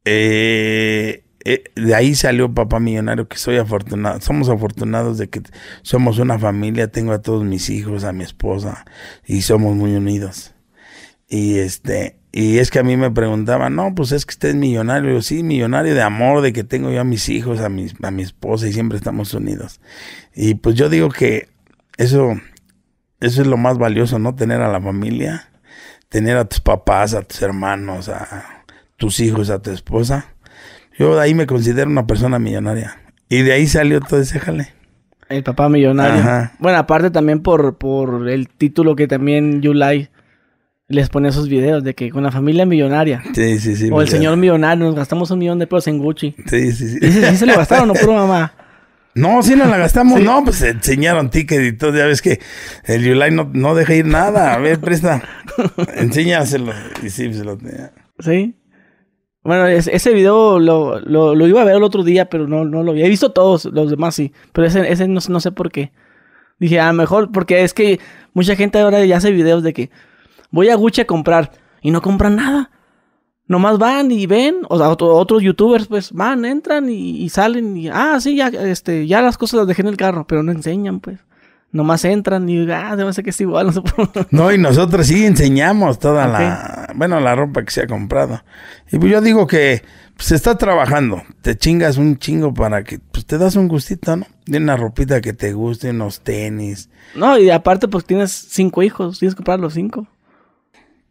eh, eh, de ahí salió Papá Millonario, que soy afortunado. Somos afortunados de que somos una familia. Tengo a todos mis hijos, a mi esposa, y somos muy unidos. Y este, y es que a mí me preguntaban, no, pues es que usted es millonario. Yo, sí, millonario de amor, de que tengo yo a mis hijos, a mi, a mi esposa, y siempre estamos unidos. Y pues yo digo que eso, eso es lo más valioso, ¿no? Tener a la familia tener a tus papás, a tus hermanos, a tus hijos, a tu esposa. Yo de ahí me considero una persona millonaria. Y de ahí salió todo ese jale. El papá millonario. Ajá. Bueno, aparte también por, por el título que también Yulai les pone esos videos de que con la familia millonaria. Sí, sí, sí. O el señor millonario, nos gastamos un millón de pesos en Gucci. Sí, sí, sí. ¿Y sí, se le gastaron o puro mamá? No, si no la gastamos, ¿Sí? no, pues enseñaron ticket y todo, ya ves que el Yulai no, no deja ir nada, a ver, presta, enséñaselo, y sí, se lo tenía. Sí. Bueno, ese video lo, lo, lo, iba a ver el otro día, pero no, no lo vi. He visto todos los demás, sí, pero ese, ese no, no sé por qué. Dije, a lo mejor, porque es que mucha gente ahora ya hace videos de que voy a Gucci a comprar y no compran nada. Nomás van y ven, o sea, otros youtubers pues van, entran y, y, salen y, ah, sí, ya, este, ya las cosas las dejé en el carro, pero no enseñan pues. Nomás entran y, ah, debe ser que es igual. No, sé por... no, y nosotros sí enseñamos toda okay. la, bueno, la ropa que se ha comprado. Y pues yo digo que pues, se está trabajando, te chingas un chingo para que, pues te das un gustito, ¿no? De una ropita que te guste, unos tenis. No, y aparte pues tienes cinco hijos, tienes que comprar los cinco.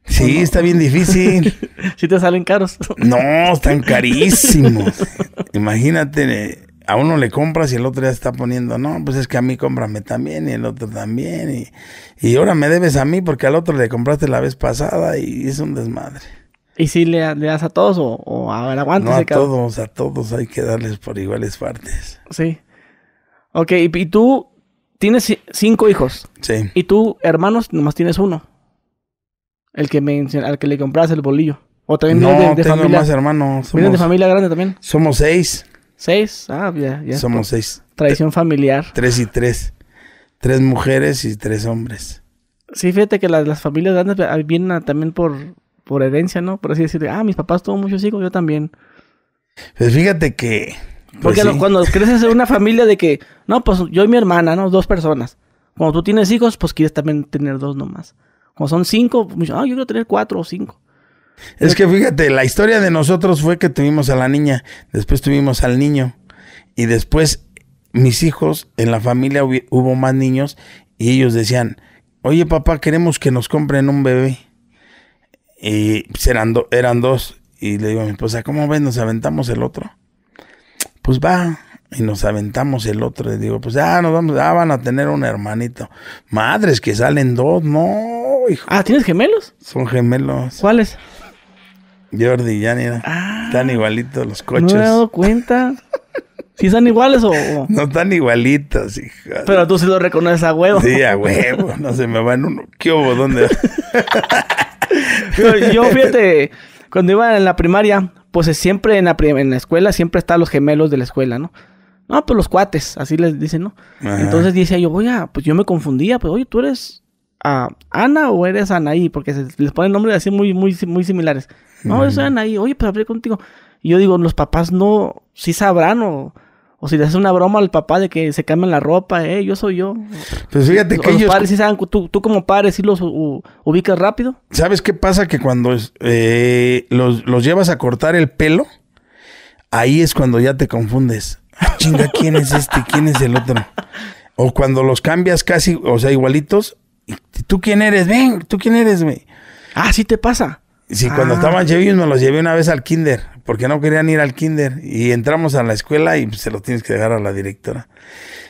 Sí, no? está bien difícil. sí te salen caros. no, están carísimos. Imagínate, a uno le compras y el otro ya está poniendo, no, pues es que a mí cómprame también y el otro también. Y, y ahora me debes a mí porque al otro le compraste la vez pasada y es un desmadre. ¿Y si le, le das a todos o, o a ver, aguantes? No, a todos, a todos hay que darles por iguales partes. Sí. Ok, y, y tú tienes cinco hijos. Sí. Y tú, hermanos, nomás tienes uno. El que me al que le compras el bolillo. O también no, de, de tengo familia. más hermanos. Somos, ¿Vienen de familia grande también? Somos seis. ¿Seis? Ah, ya, ya. Somos seis. Tradición familiar. Tres y tres. Tres mujeres y tres hombres. Sí, fíjate que las, las familias grandes vienen también por, por herencia, ¿no? Por así decirlo. Ah, mis papás tuvo muchos hijos, yo también. Pues fíjate que... Pues Porque sí. cuando creces en una familia de que, no, pues yo y mi hermana, ¿no? Dos personas. Cuando tú tienes hijos, pues quieres también tener dos nomás. Como son cinco, ah, yo quiero tener cuatro o cinco. Es que fíjate, la historia de nosotros fue que tuvimos a la niña, después tuvimos al niño y después mis hijos, en la familia hubo más niños y ellos decían, oye papá, queremos que nos compren un bebé. Y pues eran, do, eran dos. Y le digo a mi esposa, ¿cómo ven? ¿Nos aventamos el otro? Pues va. Y nos aventamos el otro. Y digo, pues ya nos vamos, ya van a tener un hermanito. Madres que salen dos, no, hijo. Ah, ¿tienes gemelos? Son gemelos. ¿Cuáles? Jordi y Yanira. Ah, están igualitos los coches. No me he dado cuenta. ¿Sí están iguales o...? No están igualitos, hija. Pero tú sí lo reconoces a huevo. Sí, a huevo. No se me va en uno. ¿Qué hubo? ¿Dónde? yo, fíjate, cuando iba en la primaria, pues siempre en la, en la escuela, siempre están los gemelos de la escuela, ¿no? No, pues los cuates, así les dicen, ¿no? Ajá. Entonces decía yo, oye, pues yo me confundía, pues oye, tú eres ah, Ana o eres Anaí? Porque se les ponen nombres así muy, muy, muy similares. No, yo soy Anaí. Oye, pues hablé contigo. Y yo digo, los papás no, sí sabrán o, o si le haces una broma al papá de que se cambien la ropa, eh, yo soy yo. Pues fíjate O que los ellos... padres sí saben, tú, tú como padre sí los u- ubicas rápido. ¿Sabes qué pasa? Que cuando eh, los, los llevas a cortar el pelo, ahí es cuando ya te confundes. Ah, chinga, ¿quién es este? ¿Quién es el otro? O cuando los cambias casi, o sea, igualitos. ¿Y ¿Tú quién eres? Ven, ¿tú quién eres, güey? Ah, sí te pasa. Sí, cuando Ah. estaban chavillos me los llevé una vez al kinder, porque no querían ir al kinder. Y entramos a la escuela y pues, se los tienes que dejar a la directora.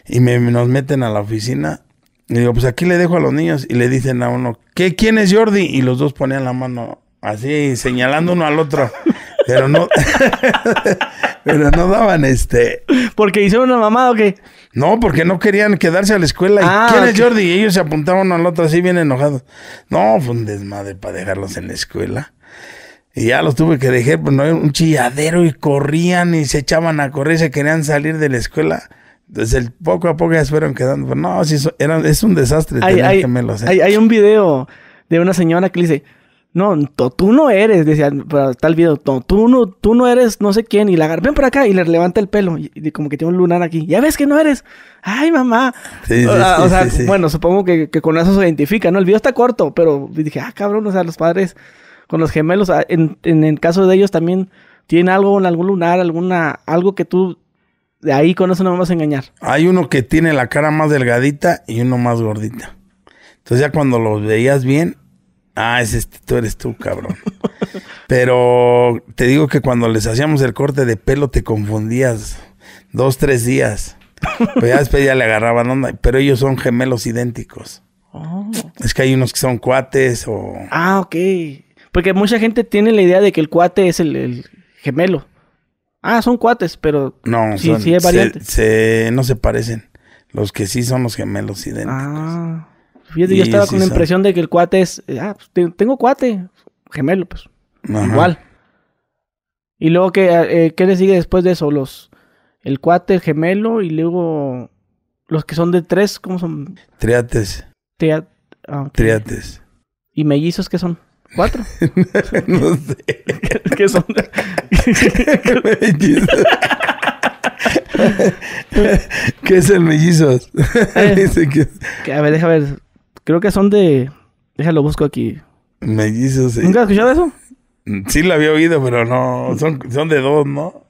Y me, nos meten a la oficina. Y digo, pues aquí le dejo a los niños. Y le dicen a uno, ¿qué? ¿Quién es Jordi? Y los dos ponían la mano así, señalando uno al otro. Pero no, pero no daban este. Porque hicieron una mamada o qué? No, porque no querían quedarse a la escuela. ¿Y Ah, ¿Quién ok. es Jordi? Y ellos se apuntaban al otro así bien enojados. No, fue un desmadre para dejarlos en la escuela. Y ya los tuve que dejar, pues no era un chilladero y corrían y se echaban a correr, se querían salir de la escuela. Entonces el, poco a poco ya se fueron quedando. Pero no, sí, eran- es un desastre Hay, hay, gemelos. ¿eh? hay, hay un video de una señora que le dice, no, tú no eres, decía, para tal video, "to- tú no, tú no eres no sé quién, y la agarra, ven por acá, y le levanta el pelo, y, y como que tiene un lunar aquí, ya ves que no eres, ay mamá. Sí, sí, o, sea, sí, o sea, bueno, supongo que, que con eso se identifica, ¿no? El video está corto, pero dije, ah, cabrón, o sea, los padres con los gemelos, ah, en, en el caso de ellos también tienen algo en algún lunar, alguna, algo que tú, de ahí con eso no vas a engañar. Hay uno que tiene la cara más delgadita y uno más gordita. Entonces ya cuando los veías bien, ah, es este, tú eres tú, cabrón. Pero te digo que cuando les hacíamos el corte de pelo te confundías dos, tres días. Pero ya después ya le agarraban onda. Pero ellos son gemelos idénticos. Oh. Es que hay unos que son cuates o... Ah, ok. Porque mucha gente tiene la idea de que el cuate es el, el gemelo. Ah, son cuates, pero No, sí, son- sí hay se- variantes. se- no se parecen. Los que sí son los gemelos idénticos. Ah. Fíjate, yo estaba sí con la impresión de que el cuate es. eh, Ah, pues, te- tengo cuate. Gemelo, pues. Ajá. Igual. Y luego, ¿qué, eh, ¿qué le sigue después de eso? Los. El cuate, el gemelo y luego. Los que son de tres, ¿cómo son? Triates, Tria- ah, triates. ¿Y mellizos qué son? ¿Cuatro? no sé. ¿Qué son? Mellizos. ¿Qué es el mellizos? Eh. Que, a ver, déjame ver. Creo que son de. Déjalo busco aquí. mellizos. sí. ¿Nunca has escuchado eso? Sí lo había oído, pero no. Son, son de dos, ¿no?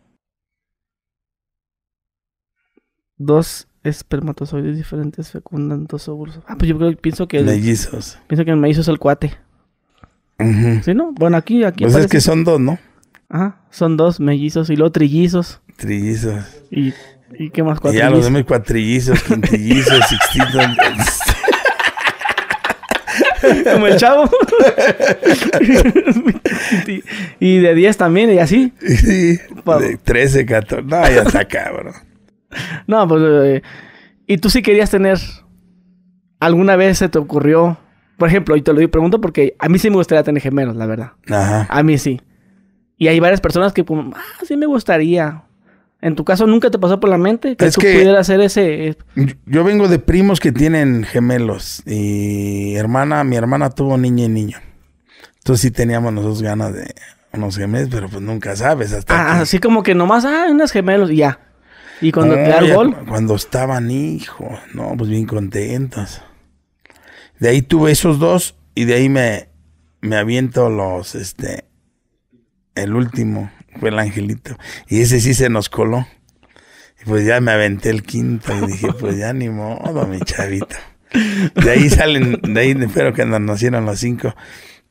Dos espermatozoides diferentes fecundan dos óvulos. Ah, pues yo creo, pienso que el, Mellizos. pienso que el mellizo es el cuate. Ujú. ¿Sí, no? Bueno, aquí, aquí Pues es que son dos, ¿no? Ajá, son dos mellizos y luego trillizos. Trillizos. ¿Y, y qué más? Y ya Cuatrillizos. los demás cuatrillizos, quintillizos, sextitos. Como el chavo. y, de 10 también, y así. Sí, de 13, 14. No, ya está cabrón. No, pues... eh, ¿Y tú sí querías tener... ¿Alguna vez se te ocurrió? Por ejemplo, y te lo pregunto porque a mí sí me gustaría tener gemelos, la verdad. Ajá. A mí sí. Y hay varias personas que, pues, ah, sí me gustaría. En tu caso, ¿nunca te pasó por la mente que Es tú que- pudieras hacer ese... eh, Yo- vengo de primos que tienen gemelos y hermana, mi hermana tuvo niña y niño. Entonces sí teníamos nosotros ganas de unos gemelos, pero pues nunca sabes hasta ah, que- así como que nomás, ah, unos gemelos y ya. Y cuando No, te da el gol, cu- Cuando estaban hijos, no, pues bien contentos. De ahí tuve esos dos y de ahí me, me aviento los, este, el último fue el angelito. Y ese sí se nos coló. Y pues ya me aventé el quinto y dije, pues ya ni modo, mi chavito. De ahí salen, de ahí espero que nos nacieron los cinco.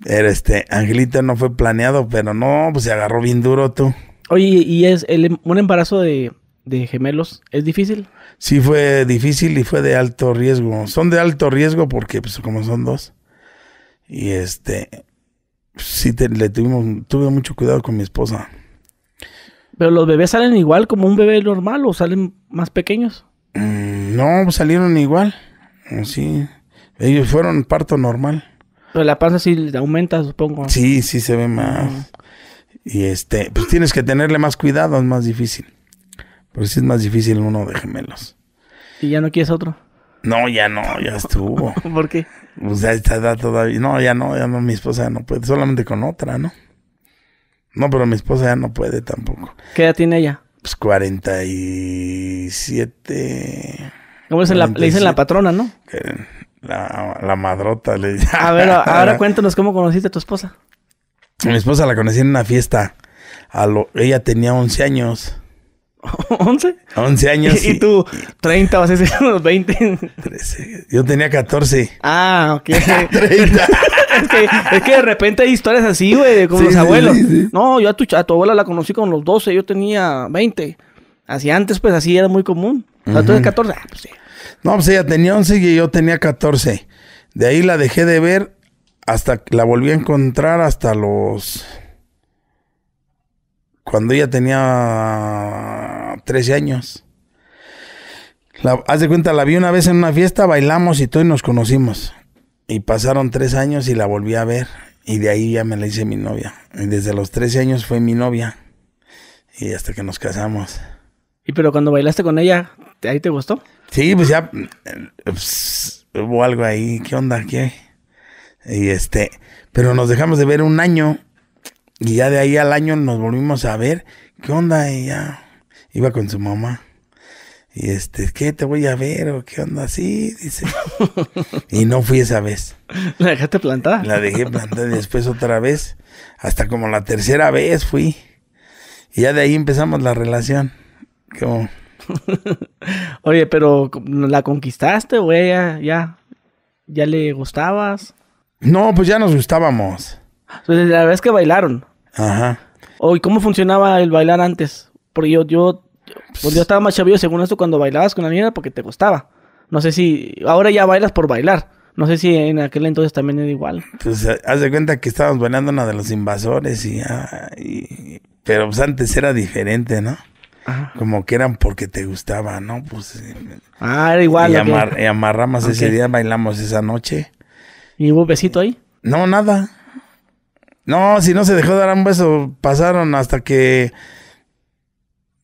Pero este, Angelito no fue planeado, pero no, pues se agarró bien duro tú. oye, y es el, em, un embarazo de, de gemelos, ¿es difícil? Sí fue difícil y fue de alto riesgo. Son de alto riesgo porque pues como son dos. Y este sí te- le tuvimos tuve mucho cuidado con mi esposa. Pero los bebés salen igual como un bebé normal o salen más pequeños. Mm, no, salieron igual. Sí. Ellos fueron parto normal. Pero la panza sí aumenta, supongo. Sí, sí se ve más. Y este, pues tienes que tenerle más cuidado, es más difícil. Pero sí es más difícil uno de gemelos. Y ya no quieres otro. No, ya no, ya estuvo. ¿Por qué? Pues ya está todavía. No, ya no, ya no, mi esposa no puede. Solamente con otra, ¿no? No, pero mi esposa ya no puede tampoco. ¿Qué edad tiene ella? Pues 47. ¿Cómo se la, le dicen la patrona, no? La, la madrota le dice. A ver, ahora cuéntanos cómo conociste a tu esposa. Mi esposa la conocí en una fiesta. A lo, ella tenía 11 años. ¿11? 11 años. ¿Y, tú 30 vas a ser unos 20? 13. Yo tenía 14. Ah, ok. 30. es, que, es que de repente hay historias así, güey, como Sí, los abuelos. sí, sí. No, yo a tu, a tu abuela la conocí con los 12, yo tenía 20. Así antes, pues así era muy común. O sea, tú eres 14. Ah, pues sí. No, pues ella tenía 11 y yo tenía 14. De ahí la dejé de ver hasta que la volví a encontrar hasta los... Cuando ella tenía 13 años. La, haz de cuenta, la vi una vez en una fiesta, bailamos y todo y nos conocimos. Y pasaron tres años y la volví a ver. Y de ahí ya me la hice mi novia. Y desde los 13 años fue mi novia. Y hasta que nos casamos. Y pero cuando bailaste con ella, ¿te- ¿ahí te gustó? Sí, pues ya pues, hubo algo ahí. ¿Qué onda? ¿Qué? Y este, pero nos dejamos de ver un año y ya de ahí al año nos volvimos a ver. ¿Qué onda? Y ya iba con su mamá. Y este, ¿qué te voy a ver? ¿O qué onda? Sí, dice. y no fui esa vez. ¿La dejaste plantada? La dejé plantada y después otra vez. Hasta como la tercera vez fui. Y ya de ahí empezamos la relación. Como, Oye, pero ¿la conquistaste o ella ya, ya le gustabas? no, pues ya nos gustábamos. Pues la verdad es que bailaron. Ajá. Oye, ¿cómo funcionaba el bailar antes? Porque yo, yo, pues yo estaba más chavillo según esto cuando bailabas con la niña porque te gustaba. No sé si, ahora ya bailas por bailar. No sé si en aquel entonces también era igual. Pues eh, haz de cuenta que estábamos bailando una de los invasores y, ya, y- pero pues antes era diferente, ¿no? Ajá. Como que eran porque te gustaba, ¿no? Pues eh, Ah, era igual. y, amar- y amarramos ese día, bailamos esa noche. ¿Y hubo besito ahí? No, nada. No, si no se dejó dar un beso, pasaron hasta que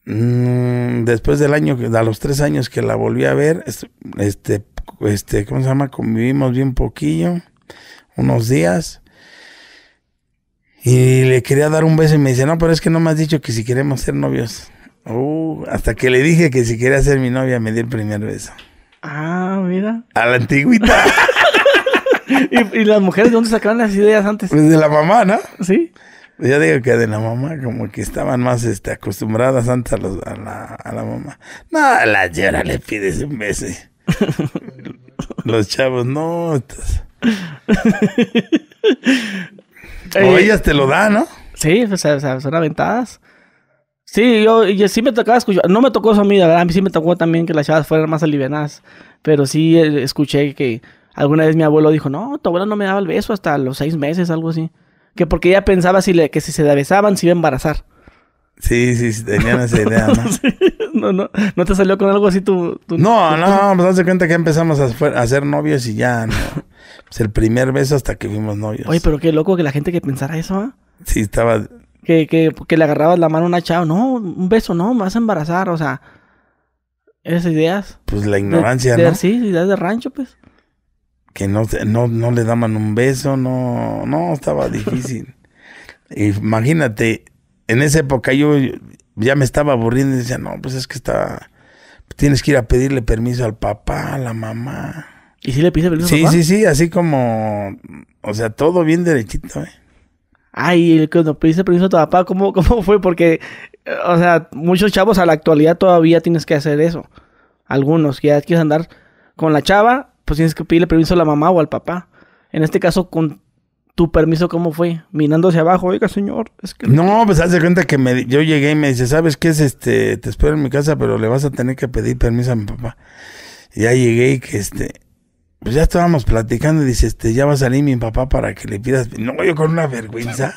mm, después del año, a los tres años que la volví a ver, es- este, este, ¿cómo se llama? Convivimos bien poquillo, unos días. Y le quería dar un beso y me dice, no, pero es que no me has dicho que si queremos ser novios. Uh, hasta que le dije que si quería ser mi novia, me dio el primer beso. Ah, mira. A la antigüita, ¿Y, y las mujeres de dónde sacaban las ideas antes? pues de la mamá, ¿no? ¿Sí? Yo digo que de la mamá, como que estaban más este, acostumbradas antes a, los- a la, a la mamá. No, a la llora le pides un beso. Los chavos, no. estás- O ellas te lo dan, ¿no? Sí, o sea, o sea, son aventadas. Sí, yo, yo sí me tocaba escuchar. No me tocó eso a mí, la verdad. A mí sí me tocó también que las chavas fueran más alivianadas. Pero sí eh, escuché que alguna vez mi abuelo dijo, no, tu abuela no me daba el beso hasta los seis meses, algo así. Que porque ella pensaba si le, que si se besaban se iba a embarazar. Sí, sí, sí, tenían esa idea, ¿no? no, no, no te salió con algo así tu... tu- No, tu- no, pues haz de cuenta que empezamos a, a ser novios y ya, ¿no? Pues el primer beso hasta que fuimos novios. Oye, pero qué loco que la gente que pensara eso, ¿ah? Sí, estaba... Que, que, que le agarrabas la mano a una chava. No, un beso, no, me vas a embarazar. O sea, esas ideas. Pues la de- ignorancia, de, ¿no? Sí, ideas de rancho, pues. Que no, no, no le daban un beso, no, no, estaba difícil. Imagínate, en esa época yo ya me estaba aburriendo y decía, no, pues es que está, tienes que ir a pedirle permiso al papá, a la mamá. ¿Y si le pide permiso Sí, papá? sí, sí, así como, o sea, todo bien derechito, ¿eh? Ay, el cuando pediste permiso a tu papá, ¿cómo, ¿cómo fue? Porque, eh, o sea, muchos chavos a la actualidad todavía tienes que hacer eso. Algunos, que ya quieres andar con la chava, pues tienes que pedirle permiso a la mamá o al papá. En este caso, con tu permiso, ¿cómo fue? Mirando hacia abajo, oiga, señor, es que... No, pues haz de cuenta que me, yo llegué y me dice, ¿sabes qué es este? Te espero en mi casa, pero le vas a tener que pedir permiso a mi papá. Ya llegué y que este, pues ya estábamos platicando y dice, este, ya va a salir mi papá para que le pidas. No, yo con una vergüenza.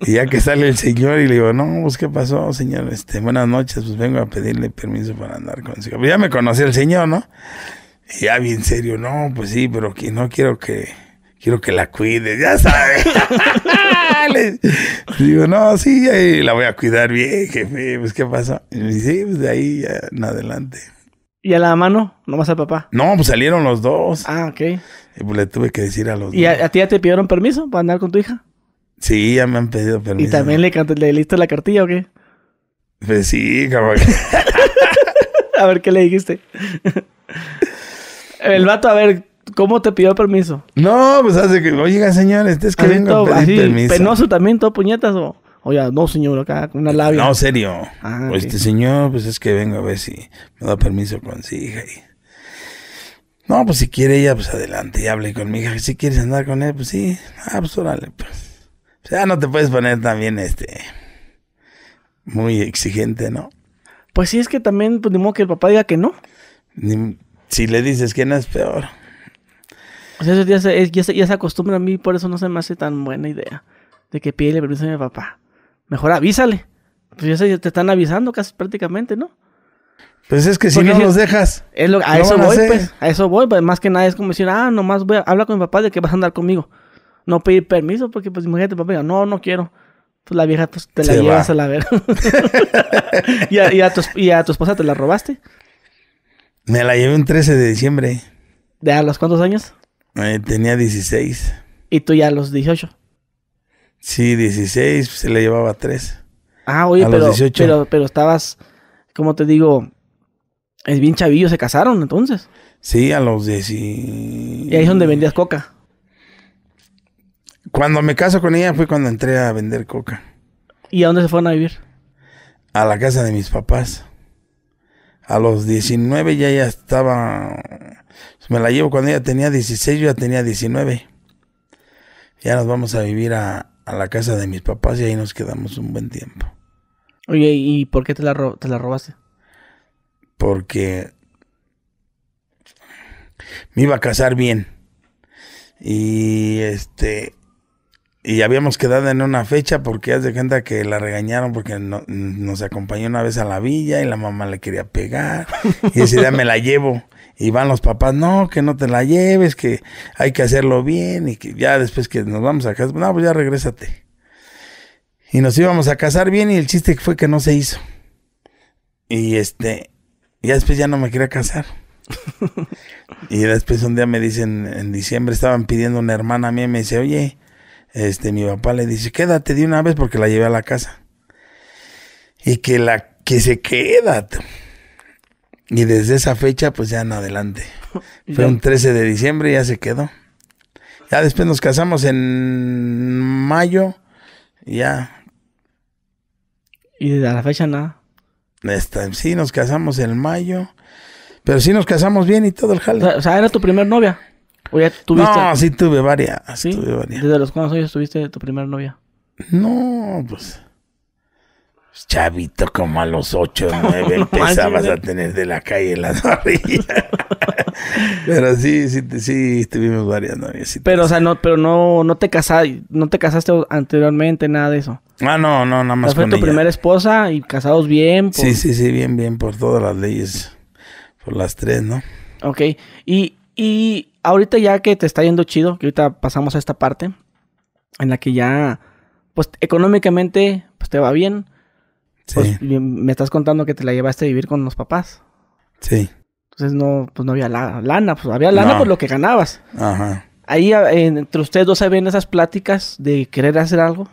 y ya que sale el señor y le digo, no, pues qué pasó, señor, este, buenas noches, pues vengo a pedirle permiso para andar con su hija". Pues ya me conocía el señor, ¿no? Y ya bien serio, no, pues sí, pero que no quiero que, quiero que la cuide, ya sabes. Digo, no, sí, ahí la voy a cuidar bien, jefe. Pues, ¿qué pasó? Y me dice, sí, pues de ahí ya en adelante. ¿Y a la mamá no? ¿Nomás al papá? No, pues salieron los dos. Ah, ok. Y pues le tuve que decir a los ¿Y dos. a, a ti ya te pidieron permiso para andar con tu hija? Sí, ya me han pedido permiso. ¿Y también le, le leíste la cartilla o qué? Pues sí, cabrón. A ver, ¿qué le dijiste? El vato, a ver, ¿cómo te pidió permiso? No, pues hace que, oiga, señor, este es que Así vengo todo- a pedir así, permiso. penoso también, todo puñetas o... Oye, no, señor, acá con una labia. No, serio. Ah, Pues. Este señor, pues es que vengo a ver si me da permiso con su hija. Y... No, pues si quiere ella, pues adelante, y hable con mi hija. Si quieres andar con él, pues sí. Ah, pues órale, pues. O sea, no te puedes poner también, este, muy exigente, ¿no? Pues sí, es que también, pues ni modo que el papá diga que no. Ni- si le dices no es peor. O sea, eso ya se, ya, se, ya se acostumbra a mí, por eso no se me hace tan buena idea. De que pídele permiso a mi papá. Mejor avísale. Pues ya se, te están avisando casi prácticamente, ¿no? Pues es que si Porque no si- los dejas. Es lo, a No eso a voy, pues. A eso voy, pues. Más que nada es como decir, ah, nomás voy a hablar con mi papá de que vas a andar conmigo. No pedir permiso, porque pues imagínate, papá, diga, no, no quiero. Pues la vieja, pues te la Se llevas va. a la ver. ¿Y, a, y, a tu, ¿Y a tu esposa te la robaste? Me la llevé un 13 de diciembre. ¿De a los cuántos años? Eh, tenía 16. Y tú ya a los 18. Sí, 16, se le llevaba 3. Ah, oye, A los pero, 18. pero, pero estabas, como te digo, es bien chavillo, se casaron entonces. Sí, a los 10. Y Y ahí es donde vendías coca. Cuando me caso con ella fue cuando entré a vender coca. ¿Y a dónde se fueron a vivir? A la casa de mis papás. A los 19 ya ya estaba... Me la llevo cuando ella tenía 16, yo ya tenía 19. Ya nos vamos a vivir a, a la casa de mis papás y ahí nos quedamos un buen tiempo. Oye, ¿y por qué te la, ro- te la robaste? Porque me iba a casar bien. Y este... Y habíamos quedado en una fecha porque haz de cuenta que la regañaron porque no- nos acompañó una vez a la villa y la mamá le quería pegar. Y ese día me la llevo. Y van los papás, no, que no te la lleves, que hay que hacerlo bien y que ya después que nos vamos a casar, no, pues ya regrésate. Y nos íbamos a casar bien y el chiste fue que no se hizo. Y este, ya después ya no me quería casar. y después un día me dicen, en diciembre estaban pidiendo una hermana a mí y me dice, oye, este, mi papá le dice, quédate de una vez porque la llevé a la casa. Y que la, que se queda. Y desde esa fecha, pues ya en adelante. Fue un 13 de diciembre y ya se quedó. Ya después nos casamos en mayo. y Ya, Y desde la fecha nada. esta, sí, nos casamos en mayo. Pero sí nos casamos bien y todo el jale. o sea, ¿era tu primer novia? ¿O ya tuviste? No, sí tuve varias. ¿Sí? Tuve varias. ¿Desde los cuántos años tuviste tu primer novia? No, pues. Chavito, como a los ocho, nueve, empezabas a tener de la calle la zorrilla. Pero sí, sí, sí, tuvimos varias novias. sí. Pero, o sea, no, pero no, no te casaste, no te casaste anteriormente, nada de eso. Ah, no, no, nada O más sea, fue con tu ella. primera esposa y casados bien. por- Sí, sí, sí, bien, bien, por todas las leyes. Por las tres, ¿no? Ok. Y, y ahorita ya que te está yendo chido, que ahorita pasamos a esta parte, en la que ya, pues económicamente, pues te va bien. Sí, Pues me estás contando que te la llevaste a vivir con los papás. sí. Entonces no, pues no había la- lana, pues había lana No. por lo que ganabas. Ajá. Ahí a- en- entre ustedes dos se ven esas pláticas de querer hacer algo.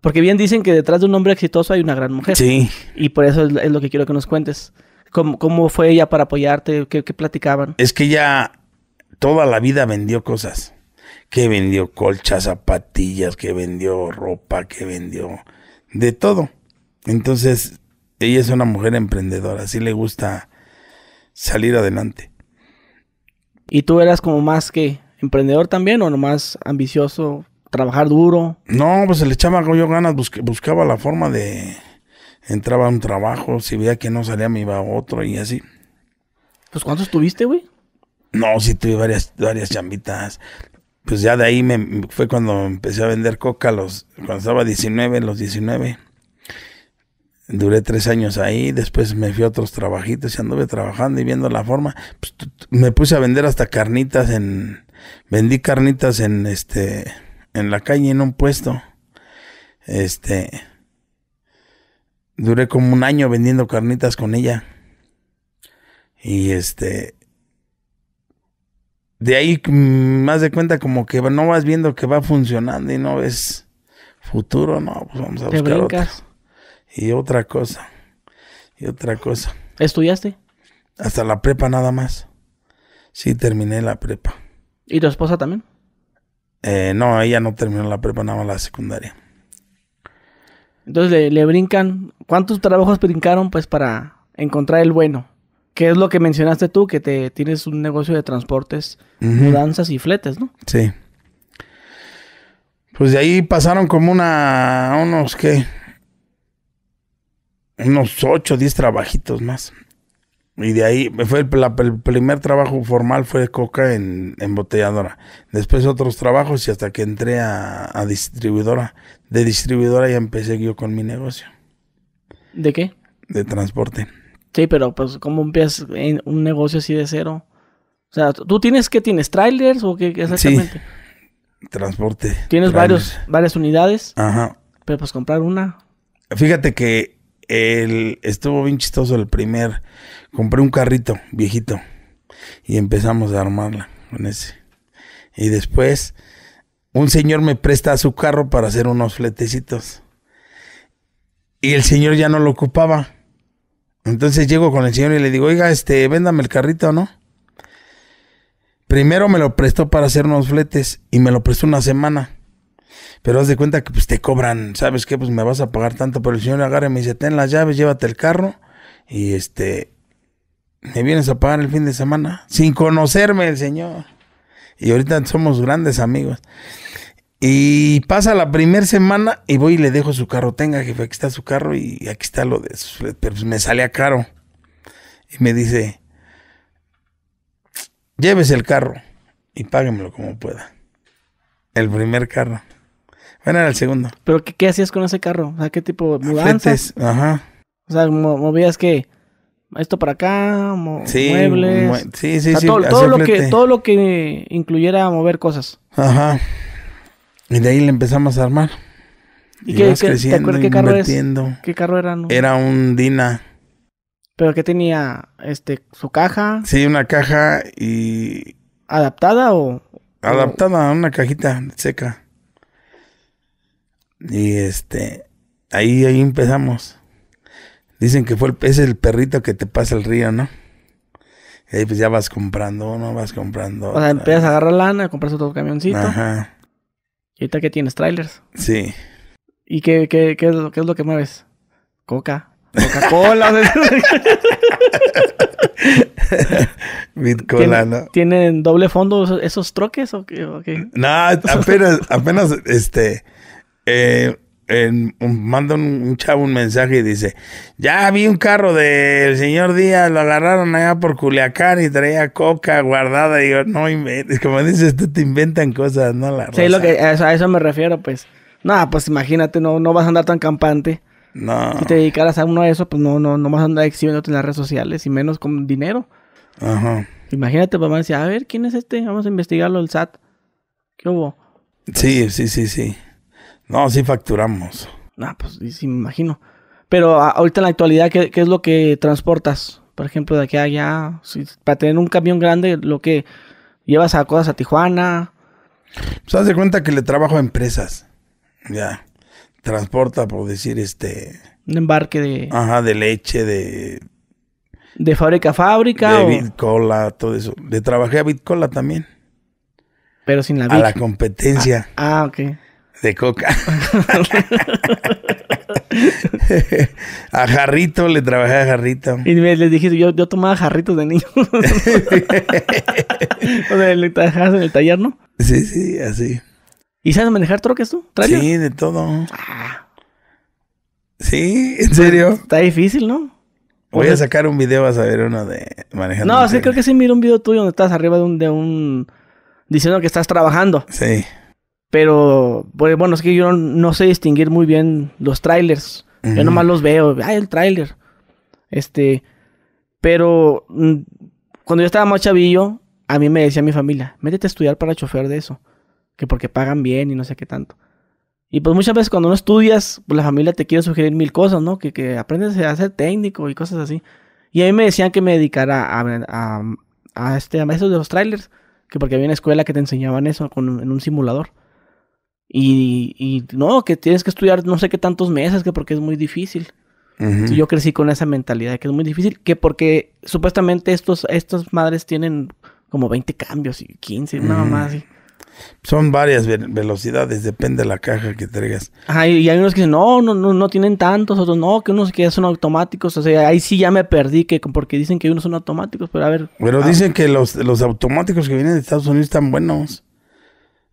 Porque bien dicen que detrás de un hombre exitoso hay una gran mujer. Sí. Y por eso es, es lo que quiero que nos cuentes. ¿Cómo, cómo fue ella para apoyarte? ¿Qué, qué platicaban? Es que ya toda la vida vendió cosas. Que vendió colchas, zapatillas, que vendió ropa, que vendió de todo. Entonces, ella es una mujer emprendedora, sí le gusta salir adelante. ¿Y tú eras como más que emprendedor también o nomás ambicioso, trabajar duro? No, pues se le echaba yo ganas, busque- buscaba la forma de... Entraba a un trabajo, si veía que no salía me iba a otro y así. Pues ¿cuántos tuviste, güey? No, sí tuve varias, varias chambitas. Pues ya de ahí me, fue cuando empecé a vender coca, los, cuando estaba 19, los 19. Duré tres años ahí, después me fui a otros trabajitos y anduve trabajando y viendo la forma. Pues, me puse a vender hasta carnitas en... Vendí carnitas en este... En la calle, en un puesto. Este... Duré como un año vendiendo carnitas con ella. Y este. De ahí, mm, más de cuenta, como que no vas viendo que va funcionando y no ves futuro, no, pues vamos a Te buscar otra. brincas. Y otra cosa. Y otra cosa. ¿Estudiaste? Hasta la prepa nada más. Sí, terminé la prepa. ¿Y tu esposa también? Eh, no, ella no terminó la prepa, nada más la secundaria. Entonces le, le brincan. ¿Cuántos trabajos brincaron pues para encontrar el bueno? ¿Qué es lo que mencionaste tú? Que te tienes un negocio de transportes, mudanzas y fletes, ¿no? Sí. Pues de ahí pasaron como una, unos, ¿qué? Unos 8, 10 trabajitos más. Y de ahí, fue el, la- el primer trabajo formal fue coca en embotelladora. Después otros trabajos y hasta que entré a, a distribuidora. De distribuidora ya empecé yo con mi negocio ¿De qué? de transporte. Sí, pero pues ¿cómo empiezas en un negocio así de cero? O sea, ¿tú tienes qué tienes? ¿Trailers o qué exactamente? Transporte. Tienes trailers. varios, varias unidades, Ajá. pero pues comprar una. Fíjate que el, estuvo bien chistoso el primer. Compré un carrito viejito y empezamos a armarla con ese. Y después un señor me presta su carro para hacer unos fletecitos. Y el señor ya no lo ocupaba. Entonces llego con el señor y le digo, oiga, este, véndame el carrito, ¿no? Primero me lo prestó para hacer unos fletes y me lo prestó una semana. Pero haz de cuenta que pues te cobran, ¿sabes qué? Pues me vas a pagar tanto, pero el señor agarra y me dice, ten las llaves, llévate el carro y este, me vienes a pagar el fin de semana, sin conocerme el señor. Y ahorita somos grandes amigos. Y pasa la primera semana y voy y le dejo su carro. Tenga, jefe, aquí está su carro y aquí está lo de sus. Pero pues me salía caro. Y me dice, llévese el carro y páguemelo como pueda. El primer carro. Bueno, era el segundo. ¿Pero qué, qué hacías con ese carro? O sea, ¿qué tipo de mudanzas? Ajá. O sea, mo- movías que esto para acá, Sí, muebles. mue- sí, sí, O sea, sí. todo, todo lo que, todo lo que incluyera mover cosas. Ajá. Y de ahí le empezamos a armar. ¿Y Y, qué- qué- te acuerdas qué carro es? ¿Qué carro era? no? Era un Dina. ¿Pero que tenía este su caja Sí, una caja y adaptada o...? adaptada a una cajita seca. Y este, ahí, ahí empezamos. Dicen que fue el, es el perrito que te pasa el río, ¿no? Y ahí pues ya vas comprando uno, vas comprando. O sea, empiezas a agarrar lana, compras otro camioncito. Ajá, Y ahorita que tienes trailers. sí. ¿Y qué, qué, qué, es, lo, qué es lo que mueves? Coca. Coca-Cola. Bitcola, ¿no? ¿Tienen, ¿Tienen doble fondo esos, esos troques o qué? o qué? No, apenas, apenas, este, eh, en- un- manda un, un chavo un mensaje y dice, ya vi un carro del señor Díaz, lo agarraron allá por Culiacán y traía coca guardada. Y yo, no inventes, como dices, tú te inventan cosas, ¿no? La Sí, lo que, a, eso, me refiero, pues. No, pues imagínate, no, no vas a andar tan campante. No, Si te dedicaras a uno de eso, pues no, no, no vas a andar exhibiéndote en las redes sociales y menos con dinero. ajá. Imagínate, pues van a decir, a ver, ¿quién es este? Vamos a investigarlo, el SAT. ¿Qué hubo? Sí, sí, sí, sí. No, sí facturamos. Ah, pues sí, me imagino. Pero a- ahorita en la actualidad, ¿qué, qué es lo que transportas? Por ejemplo, de aquí a allá, si- para tener un camión grande, lo que llevas a cosas a Tijuana. Pues haz de cuenta que le trabajo a empresas. Ya. Transporta, por decir, este, Un embarque de, ajá, de leche, de de fábrica a fábrica, de o- Bitcola, todo eso. Le trabajé a Bitcola también. pero sin la A la competencia Ah, ok. De coca. a Jarrito, le trabajé a Jarrito. Y me- les dije, yo, yo tomaba jarritos de niño. o sea, le trabajabas en el taller, ¿no? Sí, sí, así. ¿Y sabes manejar troques tú? ¿Trailer? Sí, de todo. Ah, Sí, en serio. está difícil, ¿no? Voy a sacar un video, vas a ver uno de manejando. No, sí, creo que sí miro un video tuyo donde estás arriba de un, de un... Diciendo que estás trabajando. Sí. Pero, bueno, es que yo no, sé distinguir muy bien los trailers. Yo nomás los veo. ¡Ay, el trailer! Este... Pero... mm, Cuando yo estaba más chavillo, a mí me decía mi familia, métete a estudiar para chofer de eso. Que porque pagan bien y no sé qué tanto. Y pues muchas veces cuando no estudias, pues la familia te quiere sugerir mil cosas, ¿no? Que, que aprendes a ser técnico y cosas así. Y a mí me decían que me dedicara a, a, a este, a eso de los trailers. Que porque había una escuela que te enseñaban eso con, en un simulador. Y, y no, que tienes que estudiar no sé qué tantos meses, que porque es muy difícil. Y yo crecí con esa mentalidad de que es muy difícil, que porque supuestamente estos, estas madres tienen como 20 cambios y 15, una Ujú. mamá así. Son varias ve- velocidades, depende de la caja que traigas. Ajá, y hay unos que dicen, no, no, no, no tienen tantos, otros no, que unos que ya son automáticos. O sea, ahí sí ya me perdí, que porque dicen que unos son automáticos, pero a ver. Pero ah, dicen que los, los automáticos que vienen de Estados Unidos están buenos.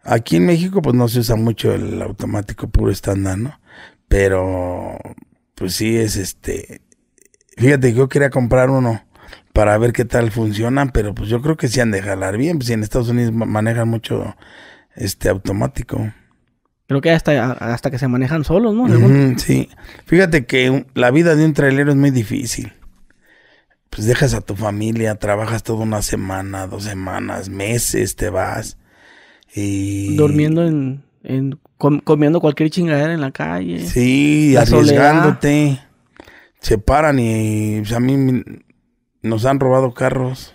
Aquí en México, pues no se usa mucho el automático puro estándar, ¿no? Pero, pues sí es este. Fíjate, que yo quería comprar uno para ver qué tal funcionan, pero pues yo creo que sí han de jalar bien. Pues si en Estados Unidos ma- manejan mucho este automático. Creo que hasta, hasta que se manejan solos, ¿no? Sí. Fíjate que la vida de un trailero es muy difícil. Pues dejas a tu familia, trabajas toda una semana, dos semanas, meses, te vas. Y... Durmiendo en, en com- comiendo cualquier chingadera en la calle. Sí, La soledad. arriesgándote. Se paran y pues, a mí nos han robado carros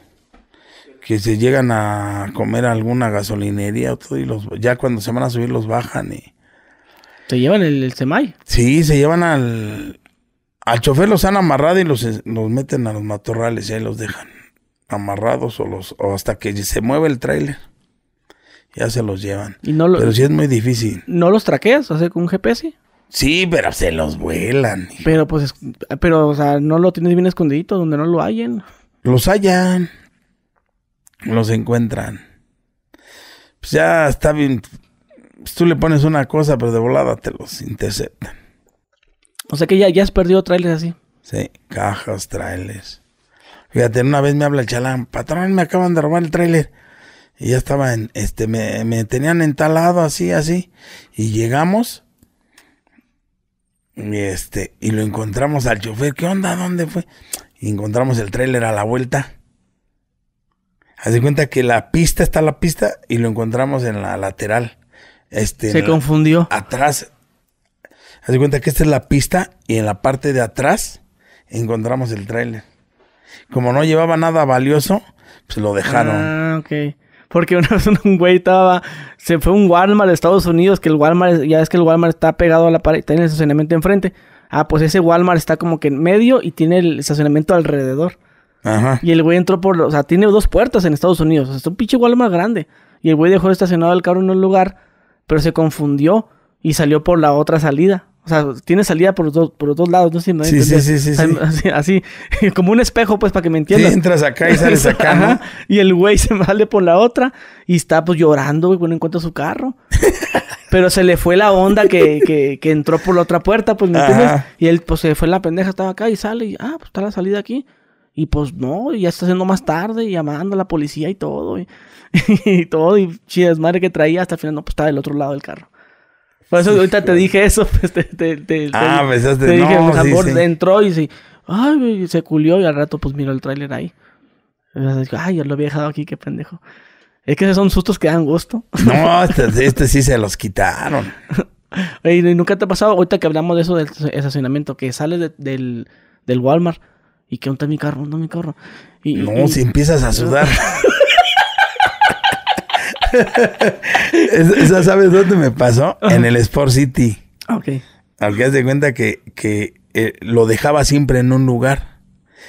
que se llegan a comer a alguna gasolinería o todo y los ya cuando se van a subir los bajan y Se llevan el, el semai. Sí, se llevan al... Al chofer los han amarrado y los, los meten a los matorrales y ahí los dejan amarrados o, los, o hasta que se mueve el tráiler. Ya se los llevan. Y no, lo, Pero sí es muy difícil. no los traqueas, sea, con un GPS. Sí, pero se los vuelan. hijo. Pero pues, es- pero, o sea, no lo tienes bien escondidito, donde no lo hallen. Los hallan. Los encuentran. Pues ya está bien. Pues tú le pones una cosa, pero de volada te los interceptan. O sea que ya, ya has perdido trailers así. Sí, cajas, trailers. Fíjate, una vez me habla el chalán, patrón, me acaban de robar el trailer. Y ya estaba en, este, me, me tenían entalado así, así. Y llegamos. Y este, y lo encontramos al chofer. ¿Qué onda? ¿Dónde fue? Y encontramos el trailer a la vuelta. Haz de cuenta que la pista está la pista y lo encontramos en la lateral. Este, Se la- confundió. atrás. Haz de cuenta que esta es la pista y en la parte de atrás encontramos el tráiler. Como no llevaba nada valioso, pues lo dejaron. Ah, ok. Porque una vez un güey estaba, se fue a un Walmart de Estados Unidos, que el Walmart, ya es que el Walmart está pegado a la pared, tiene el estacionamiento enfrente. Ah, pues ese Walmart está como que en medio y tiene el estacionamiento alrededor. Ajá. Y el güey entró por, o sea, tiene dos puertas en Estados Unidos. O sea, es un pinche Walmart grande. Y el güey dejó estacionado el carro en un lugar, pero se confundió y salió por la otra salida. O sea, tiene salida por los dos, por los dos lados, no sé si me Sí, sí, sí, sí, sí. Así, así, como un espejo, pues, para que me Sí, entiendas. entras acá y sales acá, ¿no? Ajá. Y el güey se sale por la otra y está pues llorando, güey, cuando encuentra su carro. Pero se le fue la onda que, que, que entró por la otra puerta, pues, ¿me entiendes? Ajá. Y él, pues, se fue la pendeja, estaba acá y sale y, ah, pues, está la salida aquí. Y, pues, no, y ya está haciendo más tarde y llamando a la policía y todo. Y, y todo, y chidas madre que traía hasta el final, no, pues, estaba del otro lado del carro. Por eso ahorita te dije eso, pues, te, te, te- Ah, te- pensaste, te dije, pues, sí, entró y se, ay, se culió y al rato, pues, miró el tráiler ahí. Digo, Ay, ya lo había dejado aquí, qué pendejo. Es que esos son sustos que dan gusto. No, este, este sí se los quitaron. Oye, ¿y ¿nunca te ha pasado, ahorita que hablamos de eso del estacionamiento, que sales de- del, del Walmart y que ¿dónde está mi carro? ¿Dónde está mi carro? Y, No, y- si empiezas a sudar. Es- ¿Esa sabes dónde me pasó? En el Sport City. Ok. Al que haz de cuenta que, que eh, lo dejaba siempre en un lugar.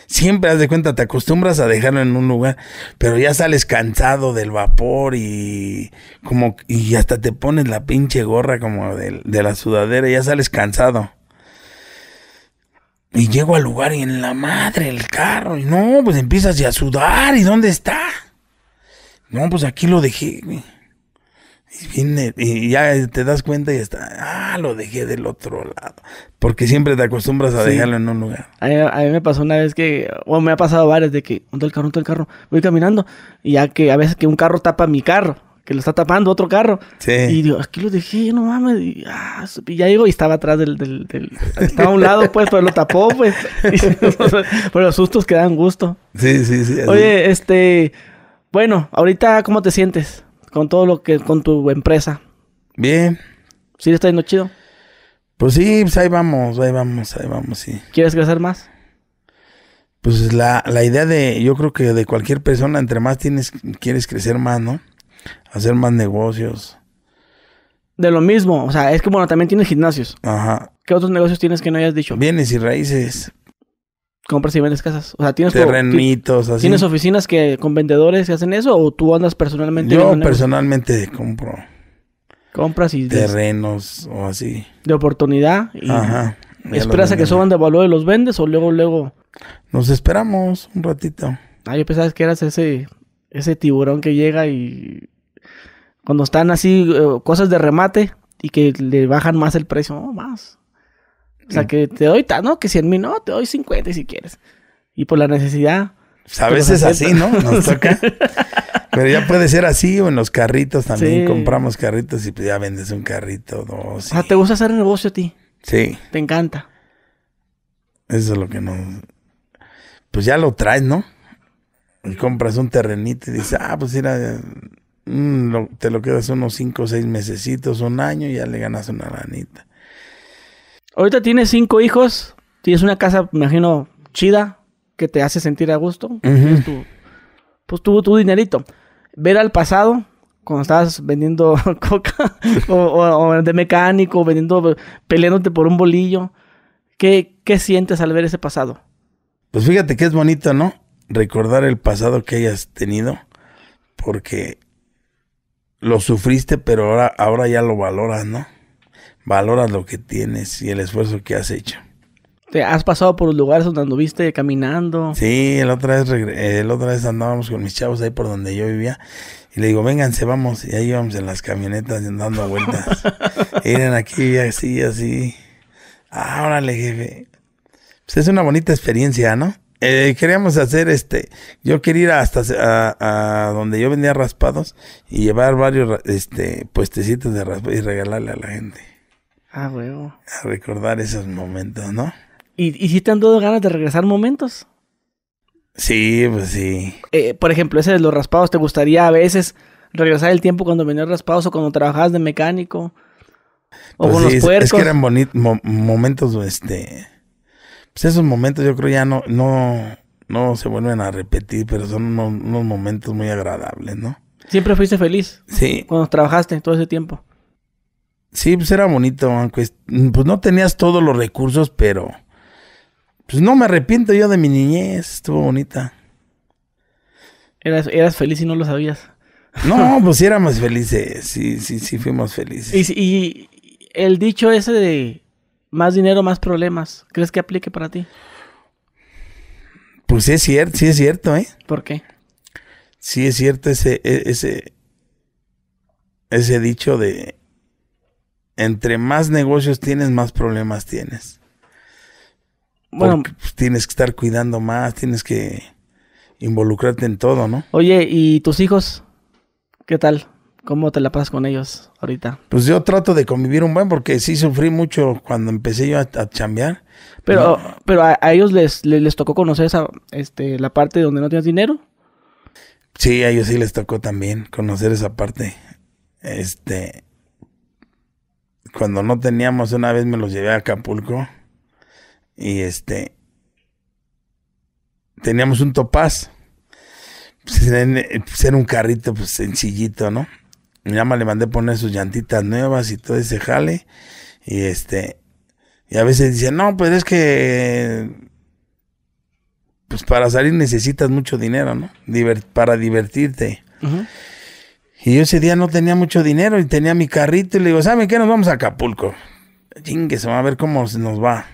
Siempre haz de cuenta, te acostumbras a dejarlo en un lugar, pero ya sales cansado del vapor y como y hasta te pones la pinche gorra como de, de la sudadera y ya sales cansado. Y llego al lugar y en la madre el carro, y no, pues empiezas ya a sudar, ¿y dónde está? No, pues aquí lo dejé, güey. Y, y ya te das cuenta y está, ah, lo dejé del otro lado. Porque siempre te acostumbras a Sí. dejarlo en un lugar. A mí, a mí me pasó una vez que, o me ha pasado varias de que, ¿dónde el carro? ¿Dónde el carro? Voy caminando y ya que a veces que un carro tapa mi carro, que lo está tapando otro carro. Sí. Y digo, aquí lo dejé, no mames. Y, ah, y ya llego y estaba atrás del, del, del- Estaba a un lado, pues, pero lo tapó, pues. pero los sustos que dan gusto. Sí, sí, sí. así. Oye, este... Bueno, ahorita, ¿cómo te sientes? Con todo lo que... Con tu empresa. Bien. ¿Sí le está yendo chido? Pues sí, pues ahí vamos, ahí vamos, ahí vamos, sí. ¿Quieres crecer más? Pues la, la idea de, yo creo que de cualquier persona, entre más tienes, quieres crecer más, ¿no? Hacer más negocios. De lo mismo, o sea, es que bueno, también tienes gimnasios. Ajá. ¿Qué otros negocios tienes que no hayas dicho? Bienes y raíces, Compras y vendes casas. O sea, tienes ti- terrenitos, así. ¿Tienes oficinas que con vendedores que hacen eso o tú andas personalmente Yo personalmente compro compras y terrenos o así. de oportunidad y Ajá. Esperas a que suban de valor y los vendes o luego luego Nos esperamos un ratito. Ah, yo pensaba que eras ese, ese tiburón que llega y cuando están así eh, cosas de remate y que le bajan más el precio, no, más. O sea, Mm. que te doy, no, que 100 mil, no, te doy 50 si quieres. Y por la necesidad. Pues a Te los veces así, ¿no? Nos toca. Pero ya puede ser así o en los carritos también. Sí. Compramos carritos y pues ya vendes un carrito, dos. O sea, te gusta hacer negocio a ti, Sí, te encanta. eso es lo que nos... Pues ya lo traes, ¿no? Y compras un terrenito y dices, ah, pues mira, mm, lo- te lo quedas unos cinco o seis mesecitos, un año y ya le ganas una lanita. Ahorita tienes cinco hijos, tienes una casa, me imagino, chida, que te hace sentir a gusto. Tienes tu- pues tuvo tu dinerito. Ver al pasado, cuando estabas vendiendo coca, o, o- o de mecánico, vendiendo, peleándote por un bolillo. ¿Qué, ¿Qué sientes al ver ese pasado? Pues fíjate que es bonito, ¿no? Recordar el pasado que hayas tenido, porque lo sufriste, pero ahora, ahora ya lo valoras, ¿no? Valoras lo que tienes y el esfuerzo que has hecho. ¿Te has pasado por los lugares donde anduviste caminando? Sí, el otra vez, el otra vez andábamos con mis chavos ahí por donde yo vivía y le digo, vénganse, vamos. Y ahí íbamos en las camionetas dando vueltas. Miren aquí, así, así. Ah, órale, jefe. Pues es una bonita experiencia, ¿no? Eh, queríamos hacer este, yo quería ir hasta a, a donde yo vendía raspados y llevar varios este puestecitos de raspados y regalarle a la gente. Ah, huevo. A recordar esos momentos, ¿no? ¿Y, y si te han dado ganas de regresar momentos? Sí, pues sí. Eh, por ejemplo, ese de los raspados, ¿te gustaría a veces regresar el tiempo cuando venías raspados o cuando trabajabas de mecánico? O Pues con sí, los puercos. Es que eran bonitos momentos, este. Pues esos momentos yo creo ya no, no, no se vuelven a repetir, pero son unos, unos momentos muy agradables, ¿no? Siempre fuiste feliz Sí, cuando trabajaste todo ese tiempo. Sí, pues era bonito, aunque es- pues no tenías todos los recursos, pero pues no me arrepiento yo de mi niñez, estuvo bonita. Eras, eras feliz y no lo sabías. No, pues sí éramos felices, sí, sí, sí fuimos felices. Y, y el dicho ese de más dinero, más problemas, ¿crees que aplique para ti? Pues sí es cierto, sí es cierto, ¿eh? ¿Por qué? Sí es cierto ese, e- ese, ese dicho de entre más negocios tienes, más problemas tienes. Bueno, Porque, pues, tienes que estar cuidando más, tienes que involucrarte en todo, ¿no? oye, ¿y tus hijos? ¿Qué tal? ¿Cómo te la pasas con ellos ahorita? Pues yo trato de convivir un buen porque sí sufrí mucho cuando empecé yo a, a chambear. Pero, No. pero a, a ellos les, les, les tocó conocer esa, este, la parte donde no tienes dinero. Sí, a ellos sí les tocó también conocer esa parte. Este, cuando no teníamos, una vez me los llevé a Acapulco y este, teníamos un topaz. Pues, pues, era un carrito pues sencillito, ¿no? Mi mamá le mandé poner sus llantitas nuevas y todo ese jale. Y este, y a veces dice, no, pues es que pues para salir necesitas mucho dinero, ¿no? Para divertirte. Ujú. Y yo ese día no tenía mucho dinero y tenía mi carrito y le digo, ¿saben qué? Nos vamos a Acapulco. Chingue, se va a ver cómo nos va.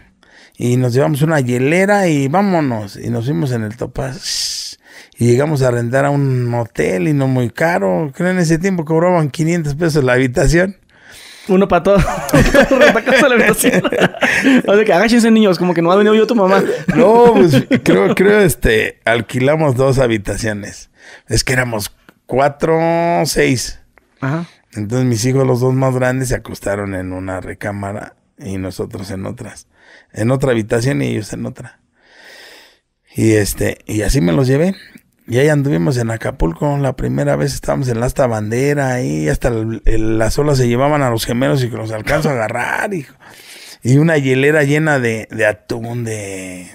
Y nos llevamos una hielera y vámonos. Y nos fuimos en el Topaz. Y llegamos a rentar a un hotel y no muy caro. Creo en ese tiempo cobraban 500 pesos la habitación. Uno para todo. Retacas a la habitación. o sea que agáchense niños, como que no ha venido yo tu mamá. No, pues creo, creo, este, alquilamos dos habitaciones. Es que éramos cuatro, seis. Ajá. Entonces mis hijos, los dos más grandes, se acostaron en una recámara y nosotros en otras. En otra habitación y ellos en otra. Y este, y así me los llevé. Y ahí anduvimos en Acapulco. La primera vez estábamos en la hasta bandera ahí, hasta el- el- las olas se llevaban a los gemelos y que los alcanzo a agarrar, hijo. Y una hielera llena de, de atún, de,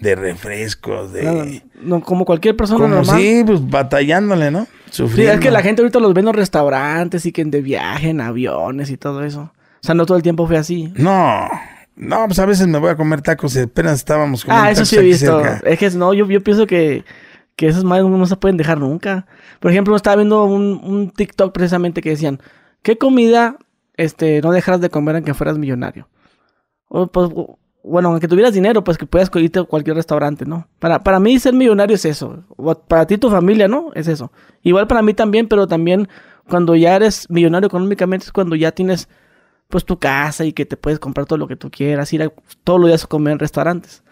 de refrescos, de... No, no, como cualquier persona como normal. sí, pues batallándole, ¿no? Sí, Sufriendo. es que la gente ahorita los ve en los restaurantes y que de viaje, en aviones y todo eso. O sea, no todo el tiempo fue así. No, no, pues a veces me voy a comer tacos y apenas estábamos comiendo Ah, eso sí he visto. cerca. Es que no, yo, yo pienso que, que esas madres no se pueden dejar nunca. Por ejemplo, estaba viendo un, un TikTok precisamente que decían, ¿qué comida este, no dejaras de comer aunque fueras millonario? O, pues, bueno, aunque tuvieras dinero, pues que puedas irte cualquier restaurante, ¿no? Para, para mí ser millonario es eso. Para ti tu familia, ¿no? Es eso. Igual para mí también, pero también cuando ya eres millonario económicamente es cuando ya tienes pues tu casa y que te puedes comprar todo lo que tú quieras, ir a, todos los días a comer en restaurantes.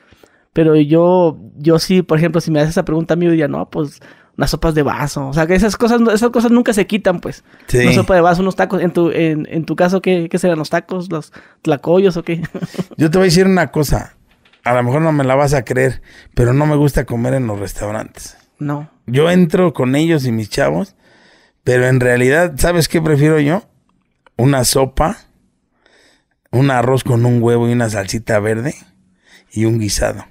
Pero yo, yo sí, por ejemplo, si me haces esa pregunta a mí, yo diría, no, pues unas sopas de vaso. O sea, que esas cosas, esas cosas nunca se quitan, pues. Sí. Una sopa de vaso, unos tacos. En tu, en, en tu caso, ¿qué, ¿qué serán los tacos? ¿Los tlacoyos o qué? Yo te voy a decir una cosa. A lo mejor no me la vas a creer, pero no me gusta comer en los restaurantes. no. Yo entro con ellos y mis chavos, pero en realidad, ¿sabes qué prefiero yo? Una sopa, un arroz con un huevo y una salsita verde y un guisado.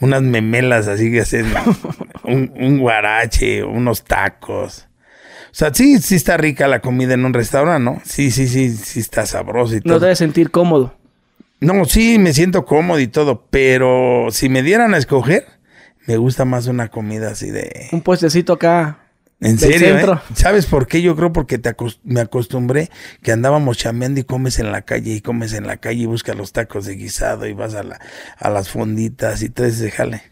Unas memelas así que hacen un, un guarache, unos tacos. O sea, sí, sí está rica la comida en un restaurante, ¿no? Sí, sí, sí, sí está sabroso y No todo. te debes sentir cómodo. No, sí, me siento cómodo y todo, pero si me dieran a escoger, me gusta más una comida así de... Un puestecito acá. En serio. ¿eh? ¿Sabes por qué? Yo creo porque te me acostumbré que andábamos chambeando y comes en la calle y comes en la calle y buscas los tacos de guisado y vas a, la, a las fonditas y todo ese jale.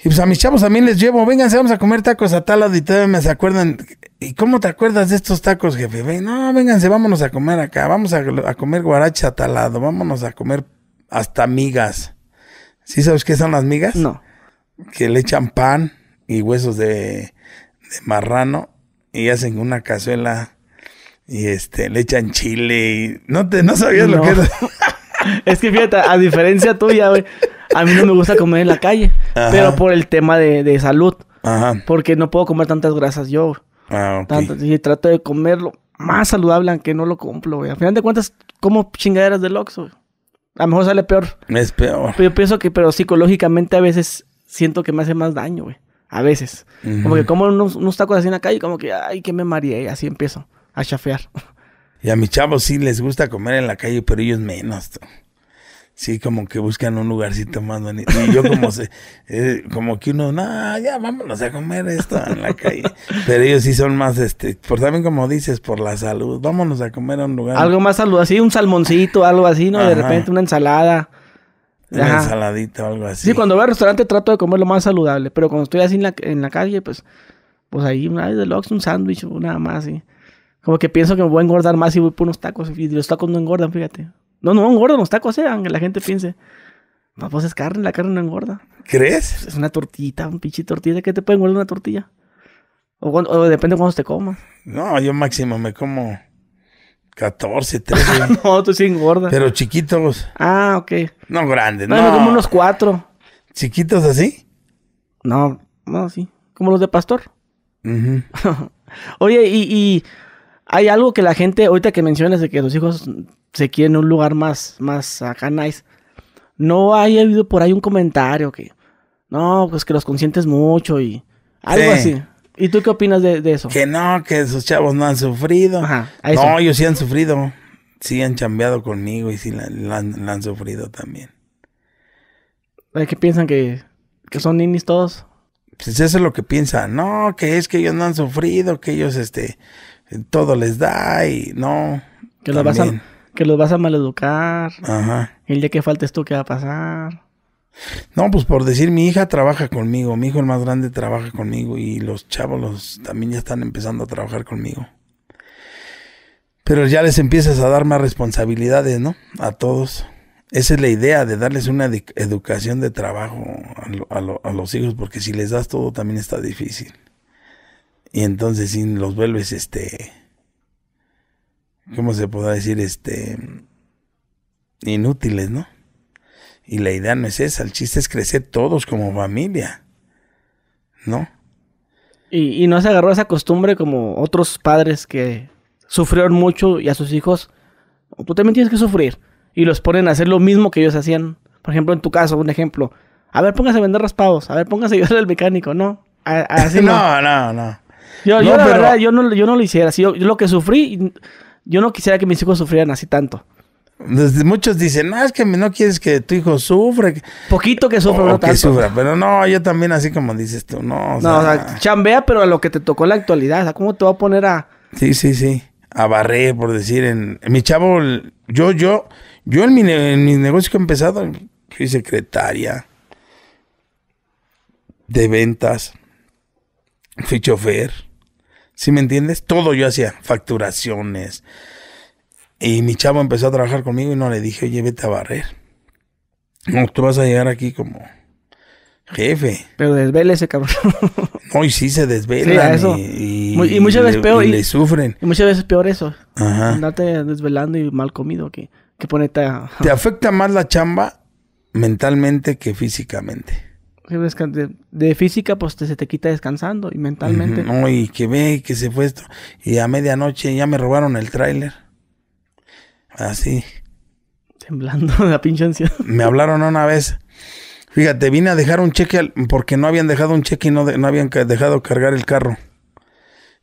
Y pues a mis chavos también les llevo, vénganse, vamos a comer tacos a tal lado y todavía me se acuerdan. ¿Y cómo te acuerdas de estos tacos, jefe? Ven, no, vénganse, vámonos a comer acá, vamos a, a comer guaracha a tal lado, vámonos a comer hasta migas. ¿Sí sabes qué son las migas? No. que le echan pan y huesos de, de marrano y hacen una cazuela y este le echan chile y no te no sabías lo que era. Es que fíjate, a diferencia tuya, güey. A mí no me gusta comer en la calle. Ajá. Pero por el tema de, de salud. Ajá. Porque no puedo comer tantas grasas yo. Ah. Tanto, y trato de comerlo más saludable aunque no lo cumplo, güey. Al final de cuentas, como chingaderas del Oxxo, güey. A lo mejor sale peor. Es peor. Pero yo pienso que, pero psicológicamente a veces siento que me hace más daño, güey. A veces. Como que como unos, unos tacos así en la calle, como que, ay, que me mareé. Así empiezo a chafear. Y a mis chavos sí les gusta comer en la calle, pero ellos menos. Sí, como que buscan un lugarcito más bonito. Y yo como se, eh, como que uno, no, ya vámonos a comer esto en la calle. Pero ellos sí son más, este, por también como dices, por la salud. Vámonos a comer a un lugar. Algo más saludable, así un salmoncito, algo así, ¿no? De repente una ensalada. Una Ajá. ensaladita o algo así. Sí, cuando voy al restaurante trato de comer lo más saludable, pero cuando estoy así en la, en la calle, pues, pues ahí una vez del Oxxo, un sándwich o nada más, sí. Como que pienso que me voy a engordar más y voy por unos tacos y los tacos no engordan, fíjate. No, no engordan los tacos, eh, aunque la gente piense. No, pues es carne, la carne no engorda. ¿Crees? Es una tortillita, un pinche tortilla, ¿qué te puede engordar una tortilla? O, o depende de cuándo te comas. No, yo máximo me como 14, 13. no, tú sí engordas. pero chiquitos, Ah, ok. no grandes, No, no. como unos cuatro. Chiquitos así. No, no, sí. Como los de pastor. Oye, y, y hay algo que la gente, ahorita que mencionas de que los hijos se quieren en un lugar más, más acá nice, no hay habido por ahí un comentario que, no, pues que los consientes mucho y algo Sí. así. ¿Y tú qué opinas de, de eso? Que no, que esos chavos no han sufrido. Ajá. No, ellos sí han sufrido. Sí han chambeado conmigo y sí la, la han, la han sufrido también. ¿Qué piensan que, que son ninis todos? Pues eso es lo que piensan. No, que es que ellos no han sufrido, que ellos, este, todo les da y no. Que los, vas a, que los vas a maleducar. Ajá. El día que faltes tú, ¿qué va a pasar? No, pues por decir, mi hija trabaja conmigo, mi hijo el más grande trabaja conmigo y los chavos los, también ya están empezando a trabajar conmigo. Pero ya les empiezas a dar más responsabilidades, ¿no? A todos. Esa es la idea de darles una educación de trabajo a, a los hijos, porque si les das todo también está difícil. Y entonces si los vuelves, este, ¿cómo se podrá decir? Este, inútiles, ¿no? Y la idea no es esa, el chiste es crecer todos como familia, ¿no? Y, y no se agarró esa costumbre como otros padres que sufrieron mucho y a sus hijos, tú también tienes que sufrir. Y los ponen a hacer lo mismo que ellos hacían Por ejemplo, en tu caso, un ejemplo. A ver, póngase a vender raspados. A ver, póngase a ayudar al mecánico. No. A- así no. no, no, no. Yo, No, yo la pero- verdad, yo no, yo no lo hiciera. Si yo, yo lo que sufrí, yo no quisiera que mis hijos sufrieran así tanto. Muchos dicen, no, es que no quieres que tu hijo sufra. Poquito que sufra, o no que tanto. sufra. Pero no, yo también así como dices tú, no. O No, o sea, chambea, pero a lo que te tocó en la actualidad. O sea, ¿cómo te va a poner a...? Sí, sí, sí. A barrer, por decir. En, en mi chavo, yo, yo, yo en mi, en mi negocio que he empezado, fui secretaria de ventas, fui chofer. ¿Sí me entiendes? Todo yo hacía, facturaciones. Y mi chavo empezó a trabajar conmigo y no le dije, oye, vete a barrer. No, tú vas a llegar aquí como jefe. Pero desvélese, cabrón. No, y sí se Sí, desvelan a eso. y, y- Muy- y muchas veces le- peor, y le sufren. y muchas veces es peor eso. Ajá. Andarte desvelando y mal comido que, que ponerte a... Te afecta más la chamba mentalmente que físicamente. De, de física, pues te, se te quita descansando y mentalmente. No, y que ve que se fue esto. Y a medianoche ya me robaron el tráiler. Así. Temblando de la pinche ansiedad. Me hablaron una vez. Fíjate, vine a dejar un cheque al- porque no habían dejado un cheque y no, de- no habían dejado cargar el carro.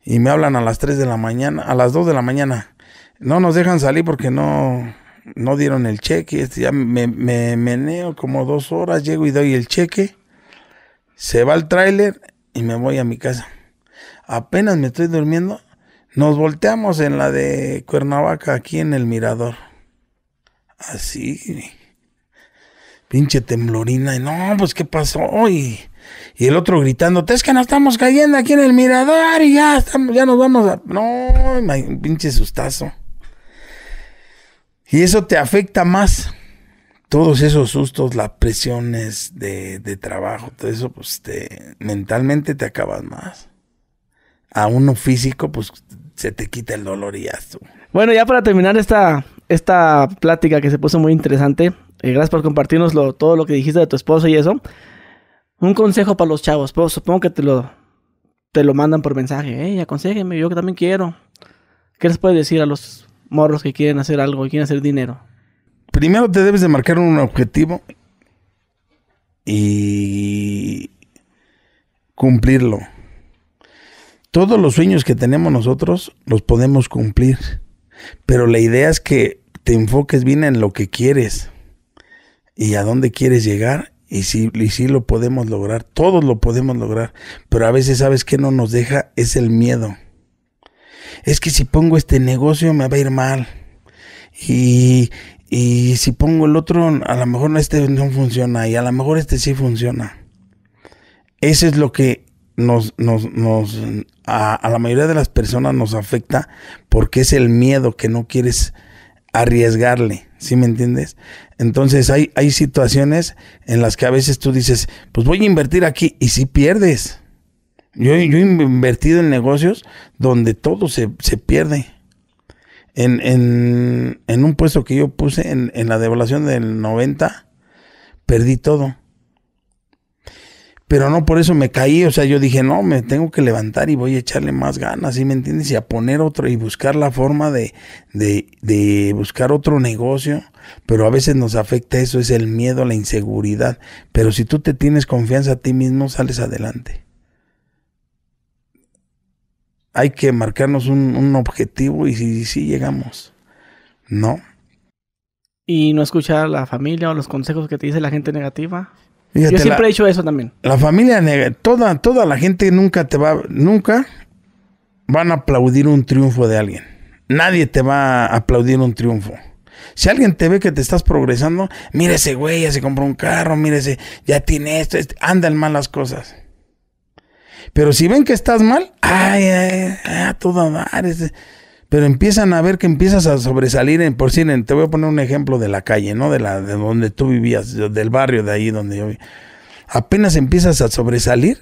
Y me hablan a las 3 de la mañana, a las 2 de la mañana. No nos dejan salir porque no, no dieron el cheque. Este, ya me, me meneo como dos horas, llego y doy el cheque. Se va el tráiler y me voy a mi casa. Apenas me estoy durmiendo. Nos volteamos en la de Cuernavaca, aquí en el mirador. Así. Pinche temblorina. Y no, pues, ¿qué pasó? Y, y el otro gritando, es que nos estamos cayendo aquí en el mirador y ya, estamos, ya nos vamos a... No, pinche sustazo. Y eso te afecta más. Todos esos sustos, las presiones de, de trabajo, todo eso, pues te, mentalmente te acabas más. A uno físico, pues se te quita el dolor y ya. Bueno, ya para terminar esta, esta plática que se puso muy interesante, eh, gracias por compartirnos lo- todo lo que dijiste de tu esposo y eso. Un consejo para los chavos, pues, supongo que te lo, te lo mandan por mensaje. Hey, aconsejeme, yo que también quiero. ¿Qué les puedes decir a los morros que quieren hacer algo y quieren hacer dinero? primero te debes de marcar un objetivo y cumplirlo. Todos los sueños que tenemos nosotros los podemos cumplir, pero la idea es que te enfoques bien en lo que quieres y a dónde quieres llegar y si, y si lo podemos lograr, todos lo podemos lograr, pero a veces sabes que no nos deja es el miedo. Es que si pongo este negocio me va a ir mal. Y, y si pongo el otro, a lo mejor este no funciona y a lo mejor este sí funciona. Eso es lo que nos, nos, nos a, a la mayoría de las personas nos afecta porque es el miedo que no quieres arriesgarle, ¿sí me entiendes? Entonces hay, hay situaciones en las que a veces tú dices, pues voy a invertir aquí y si pierdes. Yo, yo he invertido en negocios donde todo se, se pierde. En, en, en un puesto que yo puse en, en la devaluación del 90, perdí todo. Pero no por eso me caí, o sea, yo dije, no, me tengo que levantar y voy a echarle más ganas, ¿sí me entiendes? Y a poner otro y buscar la forma de, de, de buscar otro negocio. Pero a veces nos afecta eso, es el miedo, la inseguridad. Pero si tú te tienes confianza a ti mismo, sales adelante. Hay que marcarnos un, un objetivo y si, si llegamos, ¿no? Y no escuchar a la familia o los consejos que te dice la gente negativa. Fíjate, Yo siempre la- he dicho eso también. La familia nega- toda, toda la gente nunca te va, nunca van a aplaudir un triunfo de alguien. Nadie te va a aplaudir un triunfo. Si alguien te ve que te estás progresando, mira ese güey, ya se compró un carro, mira ese, ya tiene esto, este, andan mal las cosas. Pero si ven que estás mal, ay, ay, ay, a todo dar. ese- Pero empiezan a ver que empiezas a sobresalir en, por en- te voy a poner un ejemplo de la calle, ¿no? De la, de donde tú vivías, del barrio de ahí donde yo vi apenas empiezas a sobresalir,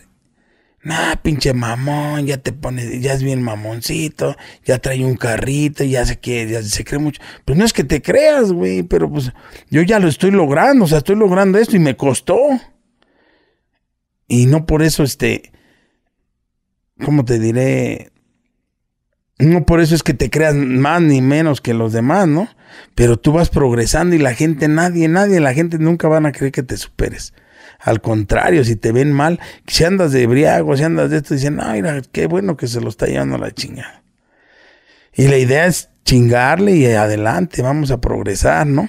nah, pinche mamón, ya te pones, ya es bien mamoncito, ya trae un carrito, ya se quiere, ya se cree mucho. Pues no es que te creas, güey, pero pues yo ya lo estoy logrando, o sea, estoy logrando esto y me costó. Y no por eso, este, ¿cómo te diré? No por eso es que te creas más ni menos que los demás, ¿no? Pero tú vas progresando y la gente, nadie, nadie, la gente nunca van a creer que te superes. Al contrario, si te ven mal, si andas de briago, si andas de esto, dicen, ay, mira, qué bueno que se lo está llevando la chinga. Y la idea es chingarle y adelante, vamos a progresar, ¿no?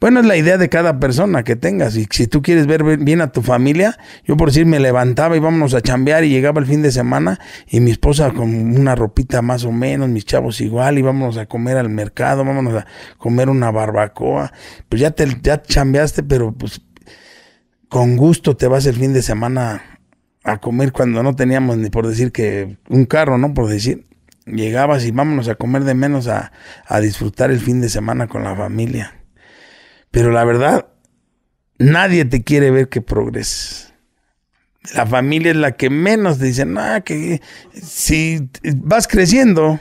Bueno, es la idea de cada persona que tengas. Y si tú quieres ver bien a tu familia, yo por decir me levantaba y vámonos a chambear y llegaba el fin de semana y mi esposa con una ropita más o menos, mis chavos igual, y vámonos a comer al mercado, vámonos a comer una barbacoa. Pues ya te ya chambeaste, pero pues con gusto te vas el fin de semana a comer cuando no teníamos ni por decir que un carro, ¿no? Por decir llegabas y vámonos a comer de menos a, disfrutar el fin de semana con la familia. Pero la verdad, nadie te quiere ver que progreses. La familia es la que menos te dice, ah, que si vas creciendo,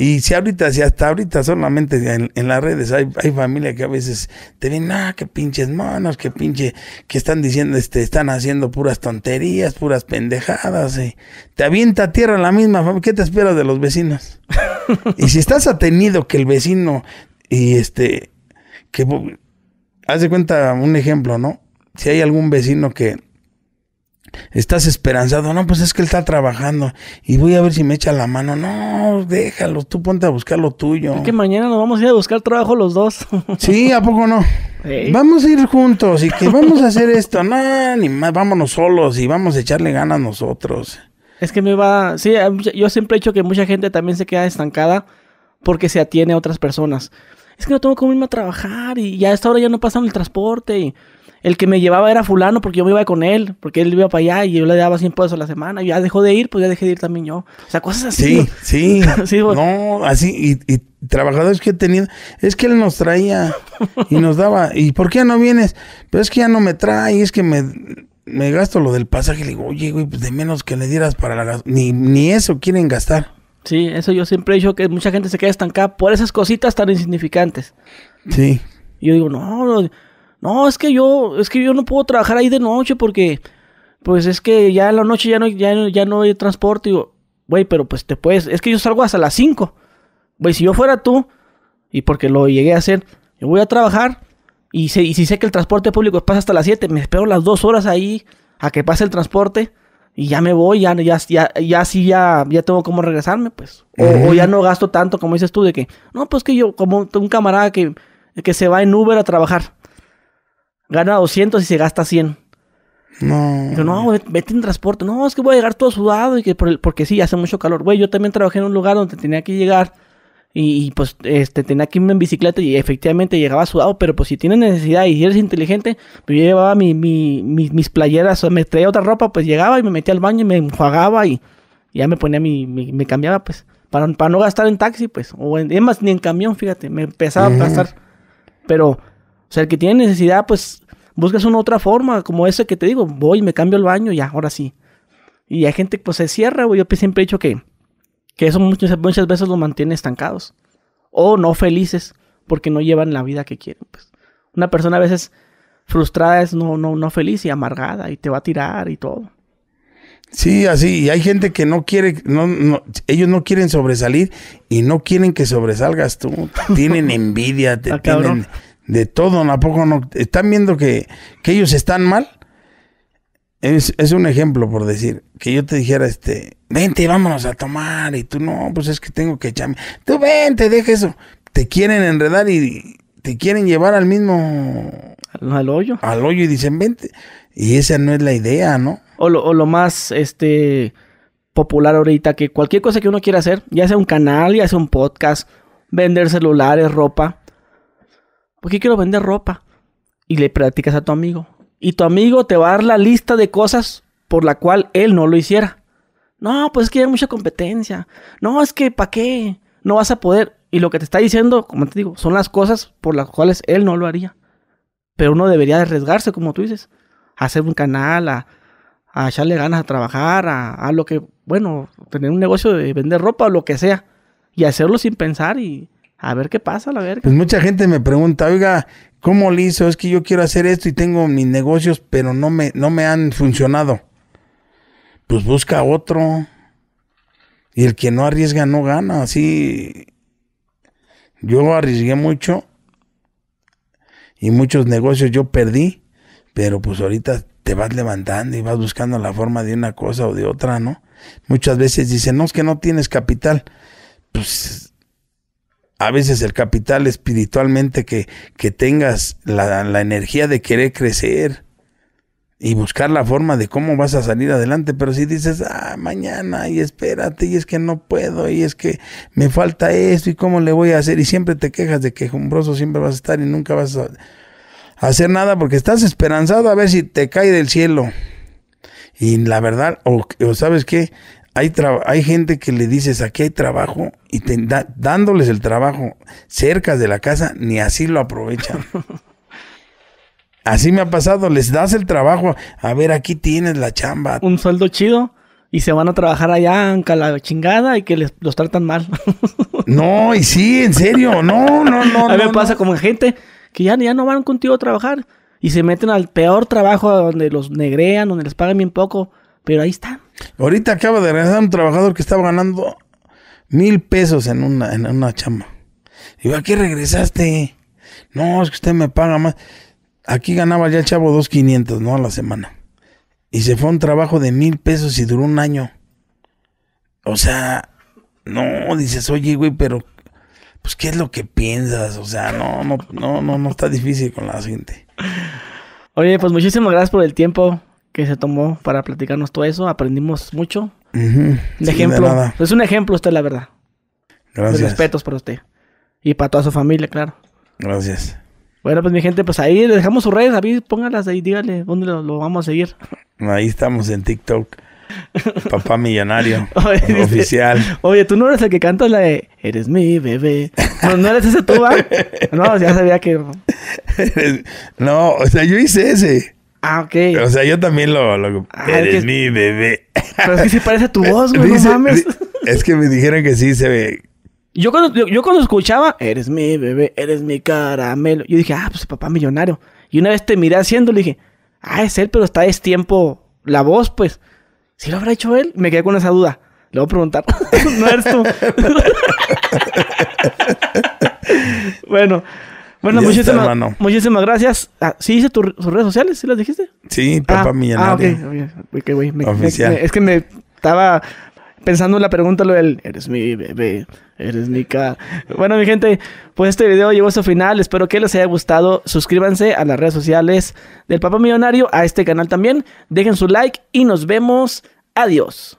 y si ahorita, si hasta ahorita solamente en, las redes hay, hay familia que a veces te ven, ah, qué pinches manos, qué pinche, que están diciendo, este, están haciendo puras tonterías, puras pendejadas, y te avienta a tierra la misma familia, ¿qué te esperas de los vecinos? y si estás atenido que el vecino, y este, que, haz de cuenta un ejemplo, ¿no? Si hay algún vecino que, Estás esperanzado, no, pues es que él está trabajando y voy a ver si me echa la mano. No, déjalo, tú ponte a buscar lo tuyo. Es que mañana nos vamos a ir a buscar trabajo los dos. sí, ¿a poco no? Vamos a ir juntos y que vamos a hacer esto. No, ni más, vámonos solos y vamos a echarle ganas nosotros. Es que me va, sí, yo siempre he dicho que mucha gente también se queda estancada porque se atiene a otras personas. Es que no tengo cómo irme a trabajar y ya a esta hora ya no pasan el transporte y el que me llevaba era fulano porque yo me iba con él, porque él iba para allá y yo le daba 100 pesos a la semana. Ya dejó de ir, pues ya dejé de ir también yo. O sea, cosas así. Sí, sí. no, así. Y, trabajadores que he tenido, es que él nos traía y nos daba. ¿Y por qué no vienes? Pero es que ya no me trae, es que me, me gasto lo del pasaje. Le digo, oye, güey, pues de menos que le dieras para la gas. Ni, ni eso quieren gastar. Sí, eso yo siempre he dicho que mucha gente se queda estancada por esas cositas tan insignificantes. Sí. Y yo digo, no, no no, es que yo, es que yo no puedo trabajar ahí de noche porque, pues es que ya en la noche ya no, ya, ya no hay transporte. Digo, güey, pero pues te puedes, es que yo salgo hasta las 5. Güey, si yo fuera tú, y porque lo llegué a hacer, yo voy a trabajar y, y si sé que el transporte público pasa hasta las 7, me espero las dos horas ahí a que pase el transporte y ya me voy, ya, ya, ya, ya sí, ya, ya tengo como regresarme, pues. O, ya no gasto tanto, como dices tú, de que, no, pues que yo, como un camarada que, que se va en Uber a trabajar gana 200 y se gasta 100. No. Yo, no, vete en transporte. No, es que voy a llegar todo sudado y que por el, porque sí, hace mucho calor. Güey, yo también trabajé en un lugar donde tenía que llegar y, pues este tenía que irme en bicicleta y efectivamente llegaba sudado, pero pues si tienes necesidad y eres inteligente, pues yo llevaba mi, mi, mis playeras, me traía otra ropa, pues llegaba y me metía al baño y me enjuagaba y, ya me ponía mi, me cambiaba pues para, para no gastar en taxi, pues, o en, más ni en camión, fíjate, me empezaba a gastar. Pero o sea, el que tiene necesidad, pues buscas una otra forma, como ese que te digo, voy, me cambio el baño, ya, ahora sí. Y hay gente que pues se cierra, güey. Yo siempre he dicho que, que eso muchas, muchas veces los mantiene estancados. O no felices, porque no llevan la vida que quieren. Pues. Una persona a veces frustrada es no, no, no feliz y amargada y te va a tirar y todo. Sí, así, y hay gente que no quiere, no, no, ellos no quieren sobresalir y no quieren que sobresalgas tú. Tienen envidia, te ah, tienen, de todo, ¿a poco no? Están viendo que, ellos están mal. Es, un ejemplo, por decir, que yo te dijera, este, vente, vámonos a tomar, y tú no, pues es que tengo que echarme. Tú vente, deja eso. Te quieren enredar y te quieren llevar al mismo... Al, hoyo. Al hoyo y dicen, vente. Y esa no es la idea, ¿no? O lo, o lo más, este, popular ahorita, que cualquier cosa que uno quiera hacer, ya sea un canal, ya sea un podcast, vender celulares, ropa, porque quiero vender ropa. Y le platicas a tu amigo. Y tu amigo te va a dar la lista de cosas por la cual él no lo hiciera. No, pues es que hay mucha competencia. No, es que ¿para qué? No vas a poder. Y lo que te está diciendo, como te digo, son las cosas por las cuales él no lo haría. Pero uno debería arriesgarse, como tú dices. A hacer un canal, a, a echarle ganas a trabajar, a, a, lo que, bueno, tener un negocio de vender ropa o lo que sea. Y hacerlo sin pensar y, a ver qué pasa, la verga. Pues mucha gente me pregunta, oiga, ¿cómo lo hizo? Es que yo quiero hacer esto y tengo mis negocios, pero no me, no me han funcionado. Pues busca otro. Y el que no arriesga no gana. Así. Yo arriesgué mucho. Y muchos negocios yo perdí. Pero pues ahorita te vas levantando y vas buscando la forma de una cosa o de otra, ¿no? Muchas veces dicen, no, es que no tienes capital. Pues a veces el capital espiritualmente que, que tengas la, la energía de querer crecer y buscar la forma de cómo vas a salir adelante. Pero si dices, ah, mañana y espérate, y es que no puedo, y es que me falta esto, y cómo le voy a hacer, y siempre te quejas de que jumbroso siempre vas a estar y nunca vas a hacer nada porque estás esperanzado a ver si te cae del cielo. Y la verdad, o, sabes qué, hay, hay gente que le dices aquí hay trabajo y te dándoles el trabajo cerca de la casa, ni así lo aprovechan. así me ha pasado, les das el trabajo, a ver, aquí tienes la chamba. Un sueldo chido y se van a trabajar allá en la chingada y que les, los tratan mal. no, y sí, en serio, no, no, no. A mí me pasa como gente que ya, ya no van contigo a trabajar y se meten al peor trabajo donde los negrean, donde les pagan bien poco, pero ahí están. Ahorita acaba de regresar un trabajador que estaba ganando mil pesos en una, en una chamba. Digo, ¿a qué regresaste? No, es que usted me paga más. Aquí ganaba ya el chavo dos quinientos, ¿no? A la semana. Y se fue a un trabajo de mil pesos y duró un año. O sea, no, dices, oye, güey, pero pues, ¿qué es lo que piensas? O sea, no, no, no, no, no está difícil con la gente. Oye, pues muchísimas gracias por el tiempo que se tomó para platicarnos todo eso. Aprendimos mucho. De ejemplo. es un ejemplo usted, la verdad. Gracias. respetos para usted. Y para toda su familia, claro. Gracias. Bueno, pues mi gente, pues ahí le dejamos sus redes, David, póngalas ahí, dígale dónde lo vamos a seguir. Ahí estamos en TikTok. Papá millonario. oficial. Oye, tú no eres el que canta la de Eres mi bebé. No, eres ese tú, ¿va? No, ya sabía que. no, o sea, yo hice ese. Ah, ok. O sea, yo también lo. Ah, eres mi bebé. Pero es que sí parece tu voz, güey, no mames. Es que me dijeron que sí se ve. Yo cuando, yo, cuando escuchaba, eres mi bebé, eres mi caramelo. Yo dije, ah, pues papá millonario. Y una vez te miré haciendo, le dije, ah, es él, pero está es tiempo la voz, pues. ¿Si lo habrá hecho él? Me quedé con esa duda. Le voy a preguntar. no eres tú. bueno. Bueno, muchísimas, muchísimas gracias. Ah, ¿Sí hice tus redes sociales? ¿Sí las dijiste? Sí, papá ah, millonario. Ah, ok. Oficial. es que me estaba pensando en la pregunta lo del eres mi bebé, eres mi cara. Bueno, mi gente, pues este video llegó a su final. Espero que les haya gustado. Suscríbanse a las redes sociales del Papá Millonario, a este canal también. Dejen su like y nos vemos. Adiós.